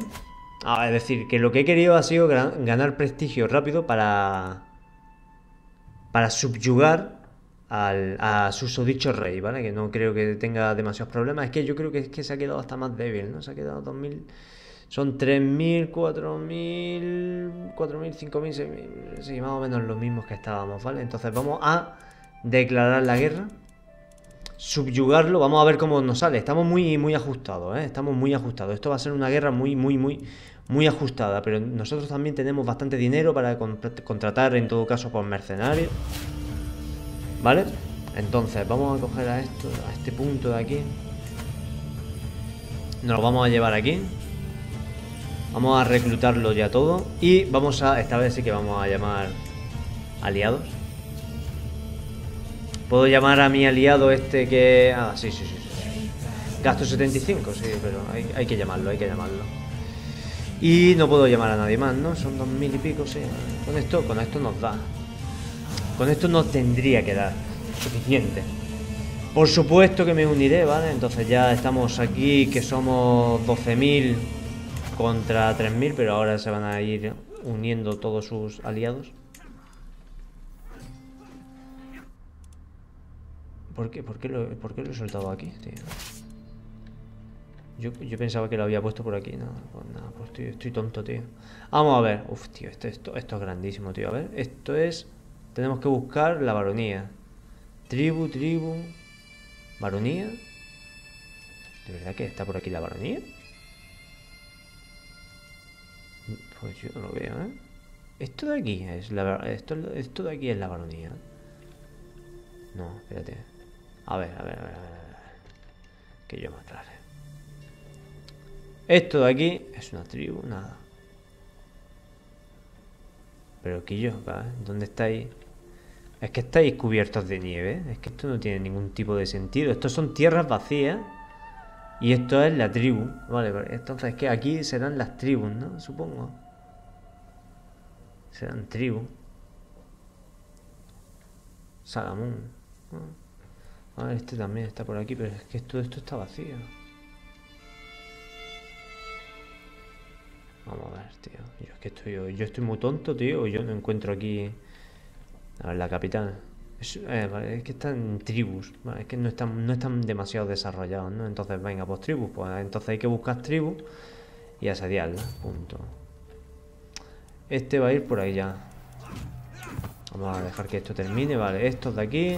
Ah, es decir, que lo que he querido ha sido ganar prestigio rápido para... Para subyugar al, a susodicho rey, ¿vale? Que no creo que tenga demasiados problemas. Es que yo creo que, es que se ha quedado hasta más débil, ¿no? Se ha quedado 2000... Son 3.000, 4.000, 4.000, 5.000, 6.000... Sí, más o menos los mismos que estábamos, ¿vale? Entonces vamos a declarar la guerra. Subyugarlo, vamos a ver cómo nos sale. Estamos muy, muy ajustados, ¿eh? Estamos muy ajustados. Esto va a ser una guerra muy, muy, muy, muy ajustada. Pero nosotros también tenemos bastante dinero para contratar, en todo caso, por mercenarios. ¿Vale? Entonces, vamos a coger a esto, a este punto de aquí. Nos lo vamos a llevar aquí. Vamos a reclutarlo ya todo. Y vamos a, esta vez sí que vamos a llamar aliados. Puedo llamar a mi aliado este que... Ah, sí, sí, sí. Gasto 75, sí, pero hay, hay que llamarlo, hay que llamarlo. Y no puedo llamar a nadie más, ¿no? Son dos mil y pico, sí. Con esto, con esto nos da. Con esto no tendría que dar suficiente. Por supuesto que me uniré, ¿vale? Entonces ya estamos aquí, que somos 12.000 contra 3.000, pero ahora se van a ir uniendo todos sus aliados. ¿Por qué, por qué, lo, por qué lo he soltado aquí? Yo, yo, pensaba que lo había puesto por aquí. No, pues nada, pues estoy, estoy tonto, tío. Vamos a ver. Uf, tío, esto, esto, esto es grandísimo, tío. A ver, esto es... Tenemos que buscar la baronía. Tribu, tribu. ¿Baronía? ¿De verdad que está por aquí la baronía? Pues yo no lo veo, ¿eh? Esto de aquí es la esto, esto de aquí es la baronía. No, espérate. A ver, a ver, a ver, a ver. Que yo me aclare. Esto de aquí es una tribu, nada. Pero aquí yo, ¿dónde está ahí? Es que estáis cubiertos de nieve. Es que esto no tiene ningún tipo de sentido. Estos son tierras vacías. Y esto es la tribu. Vale, entonces es que aquí serán las tribus, ¿no? Supongo. Serán tribus. Salamón. Ah, este también está por aquí, pero es que todo esto está vacío. Vamos a ver, tío. Yo es que estoy, yo estoy muy tonto, tío. Yo no encuentro aquí a ver, la capital. Es, eh, que están tribus, es que no están, no están demasiado desarrollados, ¿no? Entonces, venga, pues tribus, pues entonces hay que buscar tribus y asediarla, punto. Este va a ir por ahí ya. Vamos a dejar que esto termine, vale, estos de aquí.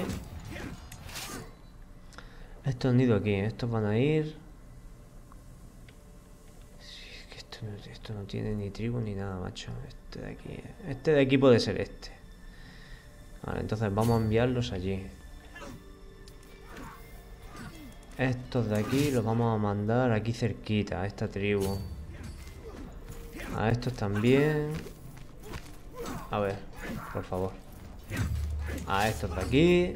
Estos han ido aquí, estos van a ir... Es que esto no, esto tiene ni tribu ni nada, macho. Este de aquí, este de aquí puede ser este. Vale, entonces vamos a enviarlos allí. Estos de aquí los vamos a mandar aquí cerquita, a esta tribu. A estos también. A ver, por favor. A estos de aquí.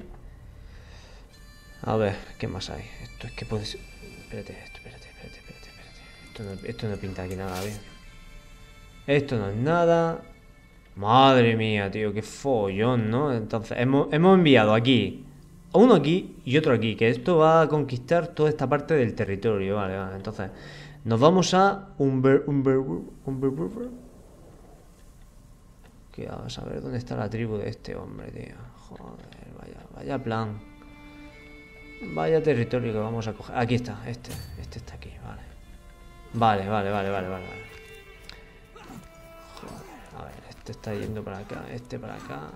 A ver, ¿qué más hay? Esto es que puede ser... Espérate. Esto no, esto pinta aquí nada bien. Esto no es nada. Madre mía, tío, qué follón, ¿no? Entonces, hemos, enviado aquí, uno aquí y otro aquí, que esto va a conquistar toda esta parte del territorio, vale, vale. Entonces, nos vamos a Umber, Umber, Umber, Que vamos a ver dónde está la tribu de este hombre, tío. Joder, vaya, vaya plan. Vaya territorio que vamos a coger. Aquí está, este, este está aquí, vale. Vale, vale, vale, vale, vale. vale. Este está yendo para acá, este para acá.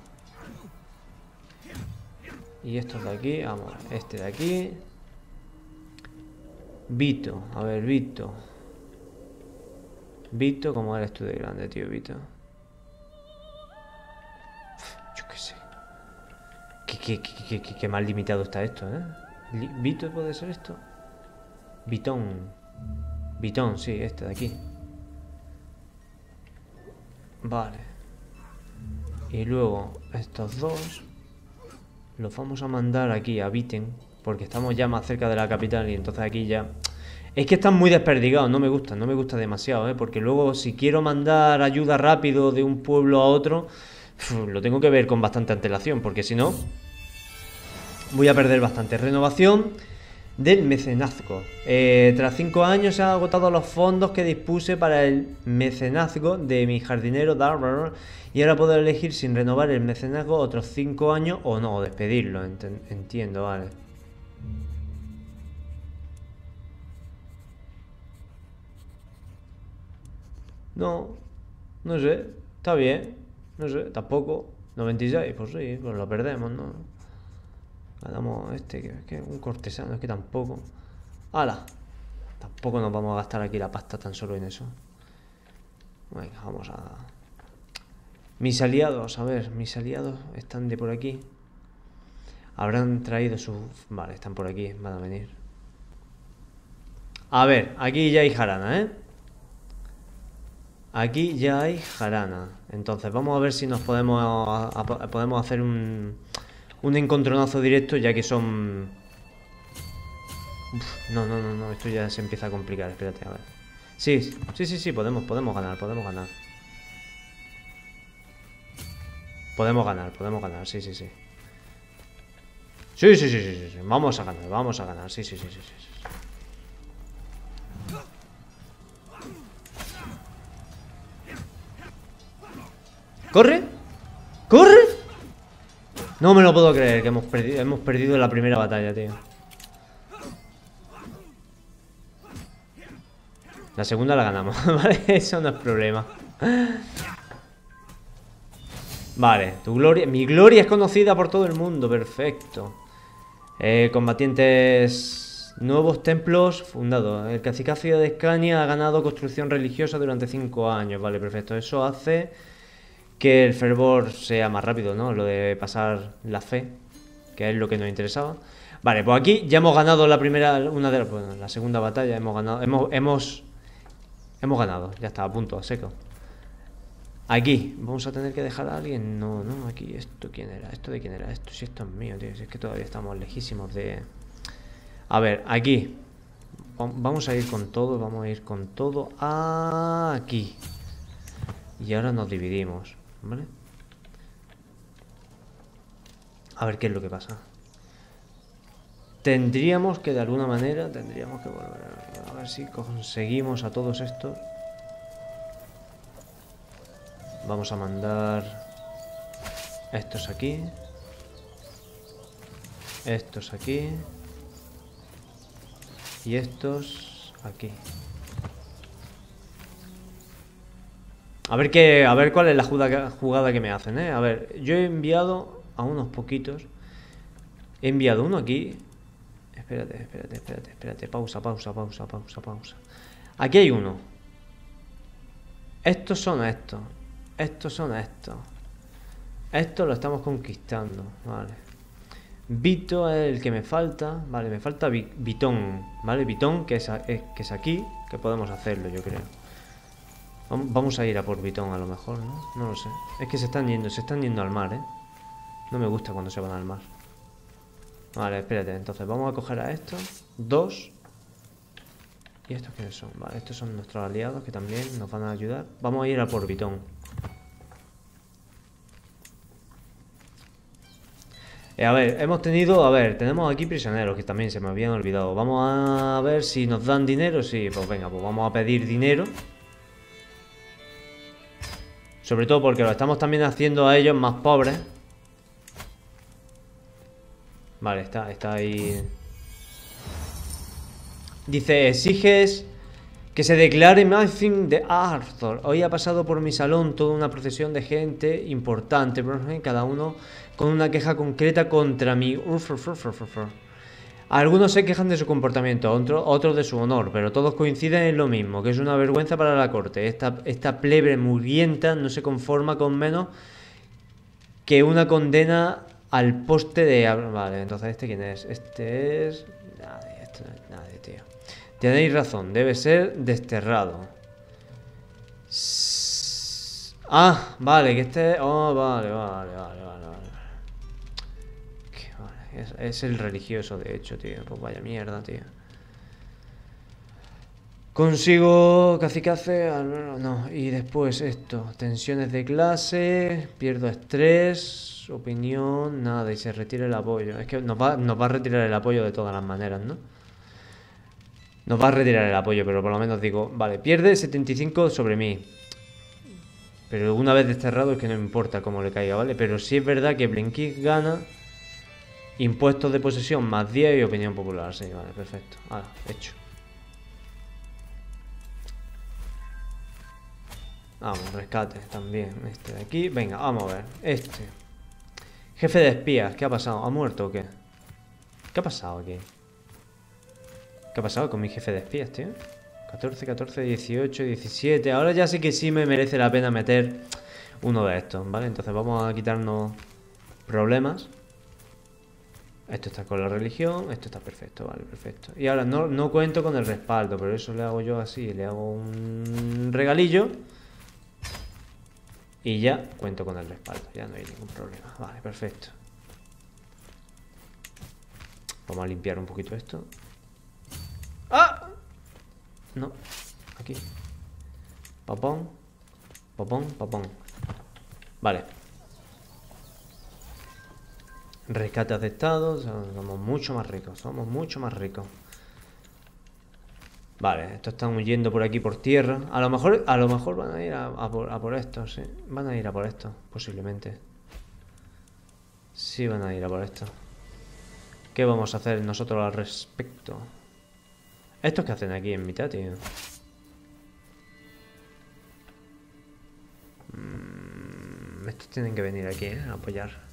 Y estos de aquí, vamos, este de aquí. Vito, a ver, Vito. Vito, ¿cómo eres tú de grande, tío, Vito? Yo qué sé. Qué, qué, mal limitado está esto, ¿eh? ¿Vito puede ser esto? Vitón. Vitón, sí, este de aquí. Vale. Y luego estos dos. los vamos a mandar aquí a Viten, porque estamos ya más cerca de la capital y entonces aquí ya... Es que están muy desperdigados, no me gusta, no me gusta demasiado, ¿eh? porque luego si quiero mandar ayuda rápido de un pueblo a otro, lo tengo que ver con bastante antelación, porque si no, voy a perder bastante. Renovación del mecenazgo. Eh, tras cinco años se han agotado los fondos que dispuse para el mecenazgo de mi jardinero Darwin y ahora puedo elegir sin renovar el mecenazgo otros cinco años o no, despedirlo. entiendo, vale. No, no sé, está bien, no sé, tampoco. 96, pues sí, pues lo perdemos, ¿no? Ganamos este, que, es un cortesano, es que tampoco. ¡Hala! Tampoco nos vamos a gastar aquí la pasta tan solo en eso. Venga, vamos a... Mis aliados, a ver, mis aliados están de por aquí. Habrán traído sus... Vale, están por aquí, van a venir. A ver, aquí ya hay jarana, ¿eh? Aquí ya hay jarana. Entonces, vamos a ver si nos podemos, podemos hacer un un encontronazo directo, ya que son... no, no, no, no, esto ya se empieza a complicar, espérate, a ver. Sí, sí, sí, sí, podemos, podemos ganar, podemos ganar. Podemos ganar, podemos ganar, sí, sí, sí. Sí, sí, sí, sí, sí, vamos a ganar, vamos a ganar, sí, sí, sí, sí, sí. ¿Corre? ¿Corre? No me lo puedo creer que hemos perdido, hemos perdido la primera batalla, tío. La segunda la ganamos, ¿vale? Eso no es problema. Vale, tu gloria... Mi gloria es conocida por todo el mundo, perfecto. Eh, combatientes... Nuevos templos fundados. El cacicacio de Escania ha ganado construcción religiosa durante cinco años. Vale, perfecto. Eso hace que el fervor sea más rápido, ¿no? Lo de pasar la fe, que es lo que nos interesaba. Vale, pues aquí ya hemos ganado la primera, una de las, bueno, la segunda batalla, hemos ganado, hemos, hemos, hemos ganado, ya está, a punto, a seco. Aquí, vamos a tener que dejar a alguien, no, no, aquí, esto, ¿quién era? ¿Esto de quién era? Esto, si esto es mío, tío, si es que todavía estamos lejísimos de... A ver, aquí, vamos a ir con todo, vamos a ir con todo aquí. Y ahora nos dividimos. ¿Vale? A ver qué es lo que pasa. Tendríamos que de alguna manera, tendríamos que volver a ver si conseguimos a todos estos. Vamos a mandar estos aquí. Estos aquí. Y estos aquí. A ver qué, a ver cuál es la jugada, que me hacen, ¿eh? A ver, yo he enviado a unos poquitos. He enviado uno aquí. Espérate, espérate, espérate, espérate. Pausa, pausa, pausa, pausa, pausa. Aquí hay uno. Estos son estos. Estos son estos. Esto lo estamos conquistando, vale. Vito es el que me falta. Vale, me falta Vitón, ¿vale? Vitón, que es, que es aquí, que podemos hacerlo, yo creo. Vamos a ir a por Vitón a lo mejor, ¿no? No lo sé. Es que se están yendo, se están yendo al mar, ¿eh? No me gusta cuando se van al mar. Vale, espérate. Entonces vamos a coger a estos. Dos. ¿Y estos quiénes son? Vale, estos son nuestros aliados que también nos van a ayudar. Vamos a ir a por Vitón. Eh, a ver, hemos tenido... A ver, tenemos aquí prisioneros que también se me habían olvidado. Vamos a ver si nos dan dinero. Sí, pues venga, pues vamos a pedir dinero. Sobre todo porque lo estamos también haciendo a ellos más pobres. Vale, está, está ahí. Dice, exiges que se declare fin de Arthur. Hoy ha pasado por mi salón toda una procesión de gente importante, cada uno con una queja concreta contra mí. Algunos se quejan de su comportamiento, otros de su honor, pero todos coinciden en lo mismo, que es una vergüenza para la corte. Esta, esta plebe murienta no se conforma con menos que una condena al poste de... Vale, entonces ¿este quién es? Este es... Nadie, esto no es nadie, tío. Tenéis razón, debe ser desterrado. Ah, vale, que este... Oh, vale, vale, vale, vale. vale. Es, el religioso, de hecho, tío. Pues vaya mierda, tío. Consigo cacicace, no, y después esto, tensiones de clase, pierdo estrés, opinión, nada, y se retira el apoyo. Es que nos va, nos va a retirar el apoyo de todas las maneras, ¿no? Nos va a retirar el apoyo, pero por lo menos digo, vale, pierde 75 sobre mí. Pero una vez desterrado es que no importa cómo le caiga, ¿vale? Pero sí es verdad que Blinkist gana impuestos de posesión más 10 y opinión popular, sí, vale, perfecto. Ahora, hecho. Vamos, rescate también. Este de aquí. Venga, vamos a ver. Este. Jefe de espías. ¿Qué ha pasado? ¿Ha muerto o qué? ¿Qué ha pasado aquí? ¿Qué ha pasado con mi jefe de espías, tío? 14, 14, 18, 17. Ahora ya sí que sí me merece la pena meter uno de estos, ¿vale? Entonces vamos a quitarnos problemas. Esto está con la religión, esto está perfecto, vale, perfecto. Y ahora no, no cuento con el respaldo, pero eso le hago yo así, le hago un regalillo. Y ya cuento con el respaldo, ya no hay ningún problema. Vale, perfecto. Vamos a limpiar un poquito esto. ¡Ah! No, aquí. Papón, papón, papón. Vale. Rescate aceptado, somos mucho más ricos, somos mucho más ricos. Vale, estos están huyendo por aquí por tierra. A lo mejor, a lo mejor van a ir a, por, a por esto, sí. Van a ir a por esto, posiblemente. Sí van a ir a por esto. ¿Qué vamos a hacer nosotros al respecto? ¿Estos que hacen aquí en mitad, tío? Mm, estos tienen que venir aquí, ¿eh? A apoyar.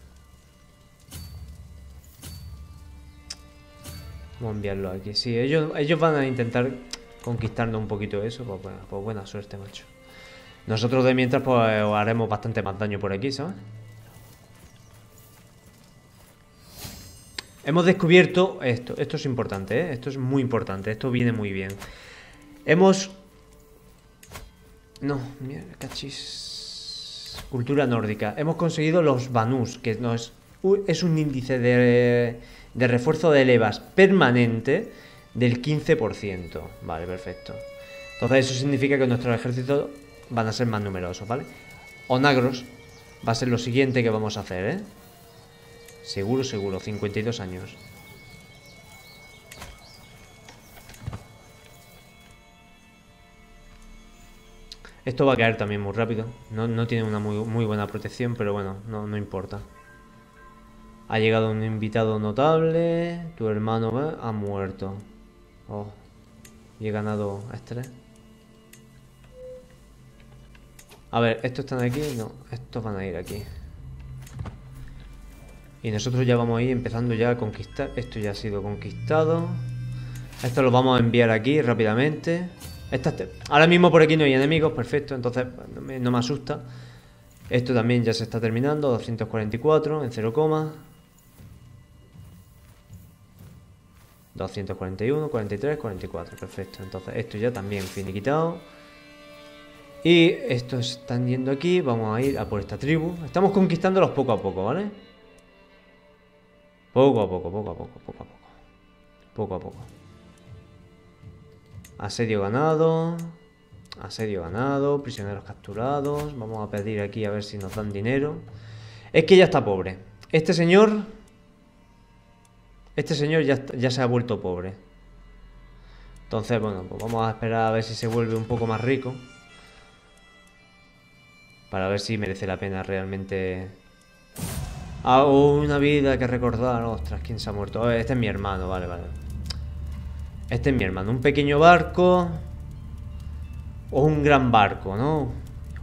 Vamos a enviarlo aquí. Sí, ellos, ellos van a intentar conquistando un poquito eso, pues, pues, buena suerte, macho. Nosotros de mientras pues haremos bastante más daño por aquí, ¿sabes? Hemos descubierto esto, esto es importante, ¿eh? esto es muy importante, esto viene muy bien. Hemos... No, mira, cachis... Cultura nórdica. Hemos conseguido los Banús, que no es, es un índice de, de refuerzo de levas permanente del 15%. Vale, perfecto. Entonces eso significa que nuestros ejércitos van a ser más numerosos, ¿vale? Onagros va a ser lo siguiente que vamos a hacer, ¿eh? Seguro, seguro, 52 años. Esto va a caer también muy rápido. No, tiene una muy, muy, buena protección, pero bueno, no, no importa. Ha llegado un invitado notable. Tu hermano ha muerto. Oh, y he ganado este A ver, ¿estos están aquí? No, estos van a ir aquí. Y nosotros ya vamos a ir empezando ya a conquistar. Esto ya ha sido conquistado. Esto lo vamos a enviar aquí rápidamente. Ahora mismo por aquí no hay enemigos, perfecto. Entonces no me, no me asusta. Esto también ya se está terminando. 244 en 0, 241, 43, 44. Perfecto. Entonces esto ya también finiquitado. Y estos están yendo aquí. Vamos a ir a por esta tribu. Estamos conquistándolos poco a poco, ¿vale? Poco a poco, poco a poco, poco a poco. Poco a poco. Asedio ganado. Asedio ganado. Prisioneros capturados. Vamos a pedir aquí a ver si nos dan dinero. Es que ya está pobre. Este señor este señor ya, ya se ha vuelto pobre. Entonces, bueno, pues vamos a esperar a ver si se vuelve un poco más rico. Para ver si merece la pena realmente... Ah, una vida que recordar. Ostras, ¿quién se ha muerto? Este es mi hermano, vale, vale. Este es mi hermano. Un pequeño barco. O un gran barco, ¿no?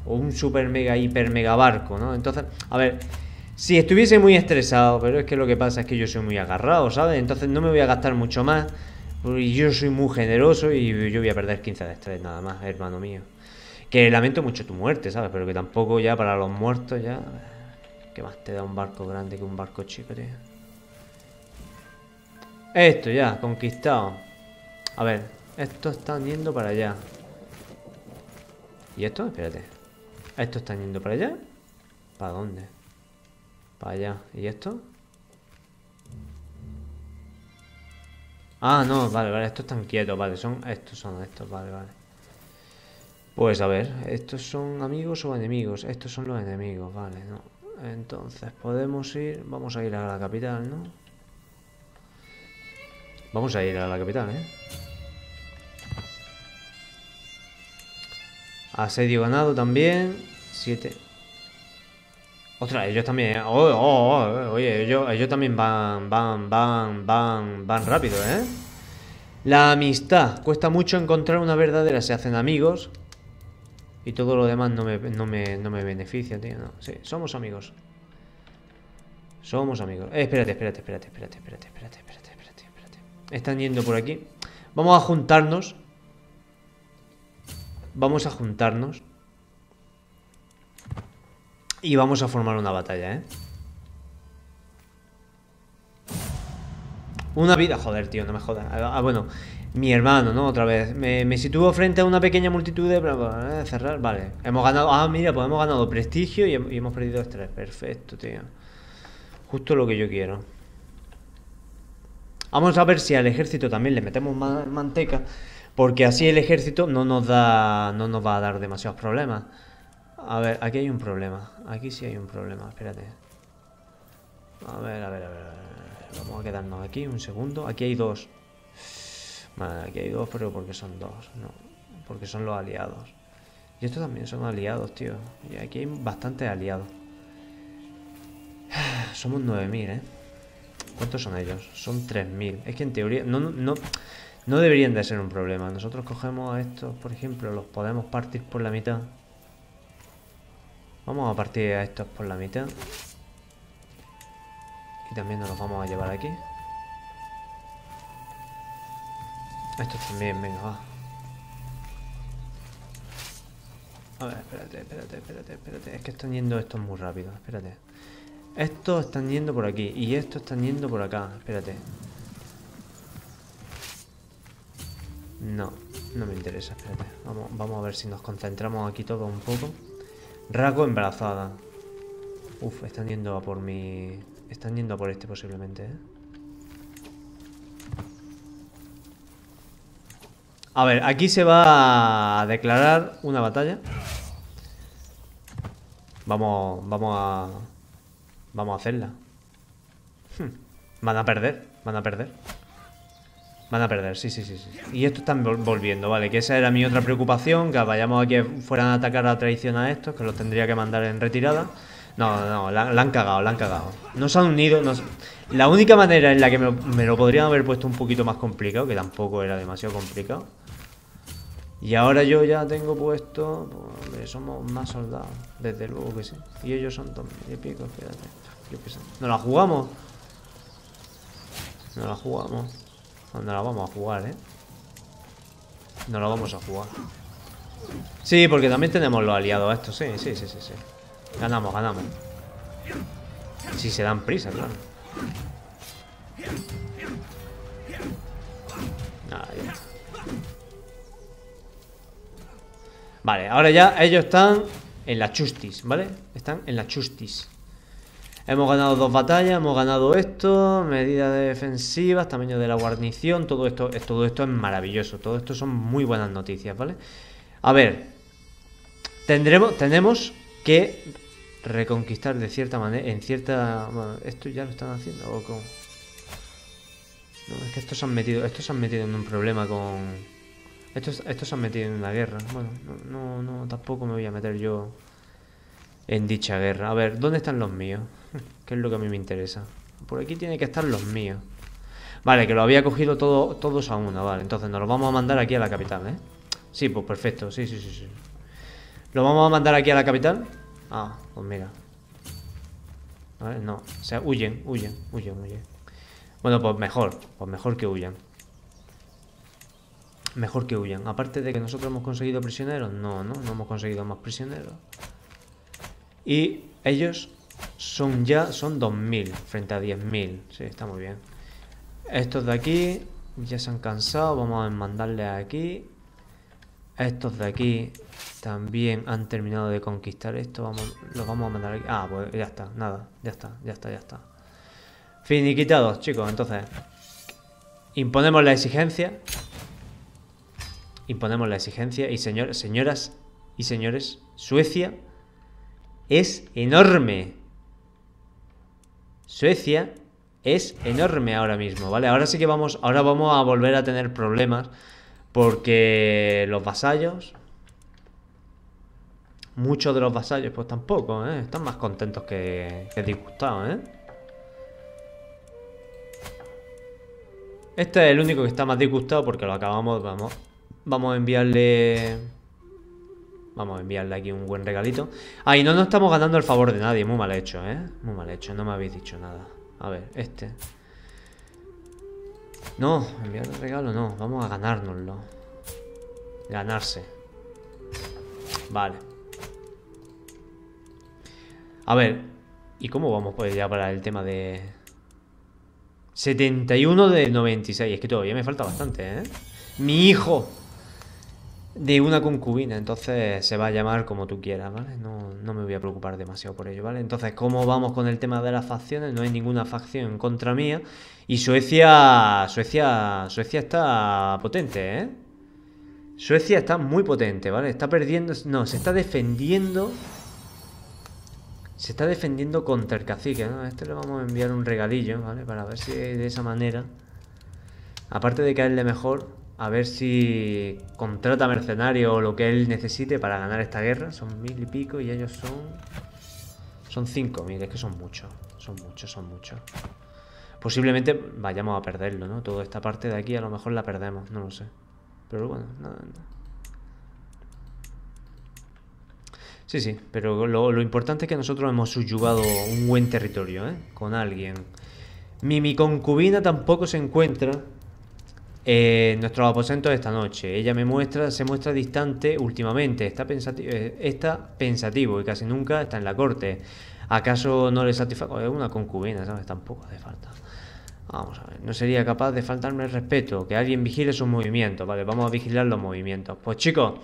O un super mega, hiper mega barco, ¿no? Entonces, a ver... Si estuviese muy estresado, pero es que lo que pasa es que yo soy muy agarrado, ¿sabes? Entonces no me voy a gastar mucho más. Y yo soy muy generoso y yo voy a perder 15 de estrés nada más, hermano mío. Que lamento mucho tu muerte, ¿sabes? Pero que tampoco ya para los muertos ya... ¿Qué más te da un barco grande que un barco chico, tío? Esto ya, conquistado. A ver, estos están yendo para allá. ¿Y esto? Espérate. ¿Estos están yendo para allá? ¿Para dónde? Para allá. ¿Y esto? Ah, no, vale, vale, estos están quietos, vale, son estos son estos, vale, vale. Pues a ver, ¿estos son amigos o enemigos? Estos son los enemigos, vale, no. Entonces, podemos ir, vamos a ir a la capital, ¿no? Vamos a ir a la capital, ¿eh? Asedio ganado también. Siete. Ostras, ellos también. ¿eh? Oh, oh, oh, oye, ellos, ellos también van, van, van, van, van rápido, ¿eh? La amistad. Cuesta mucho encontrar una verdadera. Se hacen amigos. Y todo lo demás no me, no me, no me beneficia, tío. No. Sí, somos amigos. Somos amigos. Eh, espérate, espérate, espérate, espérate, espérate, espérate, espérate, espérate, espérate. Están yendo por aquí. Vamos a juntarnos. Vamos a juntarnos. Y vamos a formar una batalla, ¿eh? Una vida... Joder, tío, no me jodas. Ah, bueno, mi hermano, ¿no? Otra vez. Me, sitúo frente a una pequeña multitud de... Eh, cerrar, vale. Hemos ganado... Ah, mira, pues hemos ganado prestigio y, hemos perdido estrés. Perfecto, tío. Justo lo que yo quiero. Vamos a ver si al ejército también le metemos manteca. Porque así el ejército no nos da... No nos va a dar demasiados problemas. A ver, aquí hay un problema. Aquí sí hay un problema, espérate. A ver, a ver, a ver. Vamos a quedarnos aquí un segundo. Aquí hay dos. Vale, aquí hay dos, pero porque son dos. No, porque son los aliados. Y estos también son aliados, tío. Y aquí hay bastantes aliados. Somos 9.000, ¿eh? ¿Cuántos son ellos? Son 3.000. Es que en teoría no, no, no deberían de ser un problema. Nosotros cogemos a estos, por ejemplo, los podemos partir por la mitad. Vamos a partir a estos por la mitad. Y también nos los vamos a llevar aquí. Estos también, venga, va. A ver, espérate, espérate, espérate, espérate. Es que están yendo estos muy rápido, espérate. Estos están yendo por aquí y estos están yendo por acá, espérate. No, no me interesa, espérate. Vamos, vamos a ver si nos concentramos aquí todo un poco. Rasgo embarazada. Uf, están yendo a por mi... Están yendo a por este posiblemente, ¿eh? A ver, aquí se va a declarar una batalla. Vamos, vamos a... Vamos a hacerla. Hmm, van a perder, van a perder. Van a perder, sí, sí, sí, sí. Y esto están volviendo, ¿vale? Que esa era mi otra preocupación, que vayamos a que fueran a atacar a la traición a estos, que los tendría que mandar en retirada. No, no, la, han cagado, la han cagado. No se han unido, no, La única manera en la que me, lo podrían haber puesto un poquito más complicado, que tampoco era demasiado complicado. Y ahora yo ya tengo puesto... Pues, somos más soldados, desde luego que sí. Y ellos son dos mil y pico, sé. ¿Nos la jugamos? Nos la jugamos. No la vamos a jugar, ¿eh? No la vamos a jugar. Sí, porque también tenemos los aliados estos. Sí, sí, sí, sí, sí. Ganamos, ganamos. Si se dan prisa, claro. Vale, ahora ya ellos están en la chustis, ¿vale? Están en la chustis. Hemos ganado dos batallas, hemos ganado esto, medidas defensivas, tamaño de la guarnición, todo esto, todo esto es maravilloso, todo esto son muy buenas noticias, ¿vale? A ver, tendremos, tenemos que reconquistar de cierta manera, en cierta... Bueno, esto ya lo están haciendo, ¿o cómo? No, es que estos se han metido, estos se han metido en un problema con... Estos, estos se han metido en una guerra. Bueno, no, no, no, tampoco me voy a meter yo en dicha guerra. A ver, ¿dónde están los míos? Que es lo que a mí me interesa. Por aquí tiene que estar los míos. Vale, que lo había cogido todo, todos a una, vale. Entonces nos lo vamos a mandar aquí a la capital, ¿eh? Sí, pues perfecto, sí, sí, sí, sí. ¿Lo vamos a mandar aquí a la capital? Ah, pues mira. Vale, no. O sea, huyen, huyen, huyen, huyen. Bueno, pues mejor, pues mejor que huyan. Mejor que huyan. Aparte de que nosotros hemos conseguido prisioneros, no, no, no hemos conseguido más prisioneros. Y ellos son ya, son 2.000 frente a 10.000. Sí, está muy bien. Estos de aquí ya se han cansado. Vamos a mandarles aquí. Estos de aquí también han terminado de conquistar esto. Vamos, los vamos a mandar aquí. Ah, pues ya está, nada. Ya está, ya está, ya está. Finiquitados, chicos, entonces. Imponemos la exigencia. Imponemos la exigencia. Y señoras y señores, Suecia es enorme. Suecia es enorme ahora mismo, ¿vale? Ahora sí que vamos, ahora vamos a volver a tener problemas porque los vasallos, muchos de los vasallos, pues tampoco, ¿eh? Están más contentos que, que disgustados, ¿eh? Este es el único que está más disgustado porque lo acabamos, vamos, vamos a enviarle... Vamos a enviarle aquí un buen regalito. Ah, y no nos estamos ganando el favor de nadie. Muy mal hecho, ¿eh? Muy mal hecho. No me habéis dicho nada. A ver, este. No, enviar un regalo no. Vamos a ganárnoslo. Ganarse. Vale. A ver. ¿Y cómo vamos pues ya para el tema de... 71 de 96. Es que todavía me falta bastante, ¿eh? Mi hijo de una concubina, entonces se va a llamar como tú quieras, ¿vale? No, no, me voy a preocupar demasiado por ello, ¿vale? Entonces, ¿cómo vamos con el tema de las facciones? No hay ninguna facción contra mía. Y Suecia, Suecia, Suecia está potente, ¿eh? Suecia está muy potente, ¿vale? Está perdiendo, no, se está defendiendo. Se está defendiendo contra el cacique, ¿no? A este le vamos a enviar un regalillo, ¿vale? Para ver si de esa manera, aparte de caerle mejor, a ver si contrata mercenarios o lo que él necesite para ganar esta guerra. Son mil y pico y ellos son... Son cinco mil, es que son muchos. Son muchos, son muchos. Posiblemente vayamos a perderlo, ¿no? Toda esta parte de aquí a lo mejor la perdemos, no lo sé. Pero bueno, nada, Sí, sí, pero lo, lo, importante es que nosotros hemos subyugado un buen territorio, ¿eh? Con alguien. Mi, mi concubina tampoco se encuentra eh, nuestros aposentos esta noche. Ella me muestra, se muestra distante últimamente, está pensativo, eh, está pensativo y casi nunca está en la corte. ¿Acaso no le satisface? Es una concubina, ¿sabes? Tampoco hace falta. Vamos a ver, no sería capaz de faltarme el respeto, que alguien vigile sus movimientos, ¿vale? Vamos a vigilar los movimientos. Pues chicos,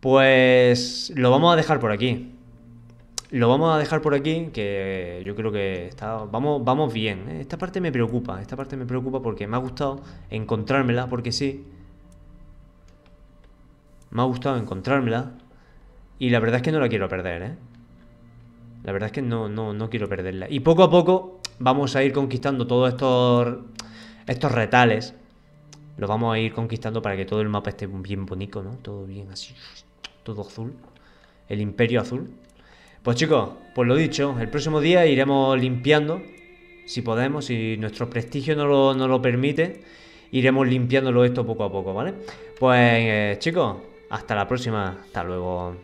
pues lo vamos a dejar por aquí. Lo vamos a dejar por aquí, que yo creo que está, vamos, vamos bien. ¿eh? Esta parte me preocupa, esta parte me preocupa porque me ha gustado encontrármela, porque sí. Me ha gustado encontrármela. Y la verdad es que no la quiero perder, ¿eh? La verdad es que no, no, no quiero perderla. Y poco a poco vamos a ir conquistando todos estos, estos retales. Los vamos a ir conquistando para que todo el mapa esté bien bonito, ¿no? Todo bien así, todo azul. El imperio azul. Pues chicos, pues lo dicho, el próximo día iremos limpiando, si podemos, si nuestro prestigio no lo, no lo permite, iremos limpiándolo esto poco a poco, ¿vale? Pues eh, chicos, hasta la próxima, hasta luego.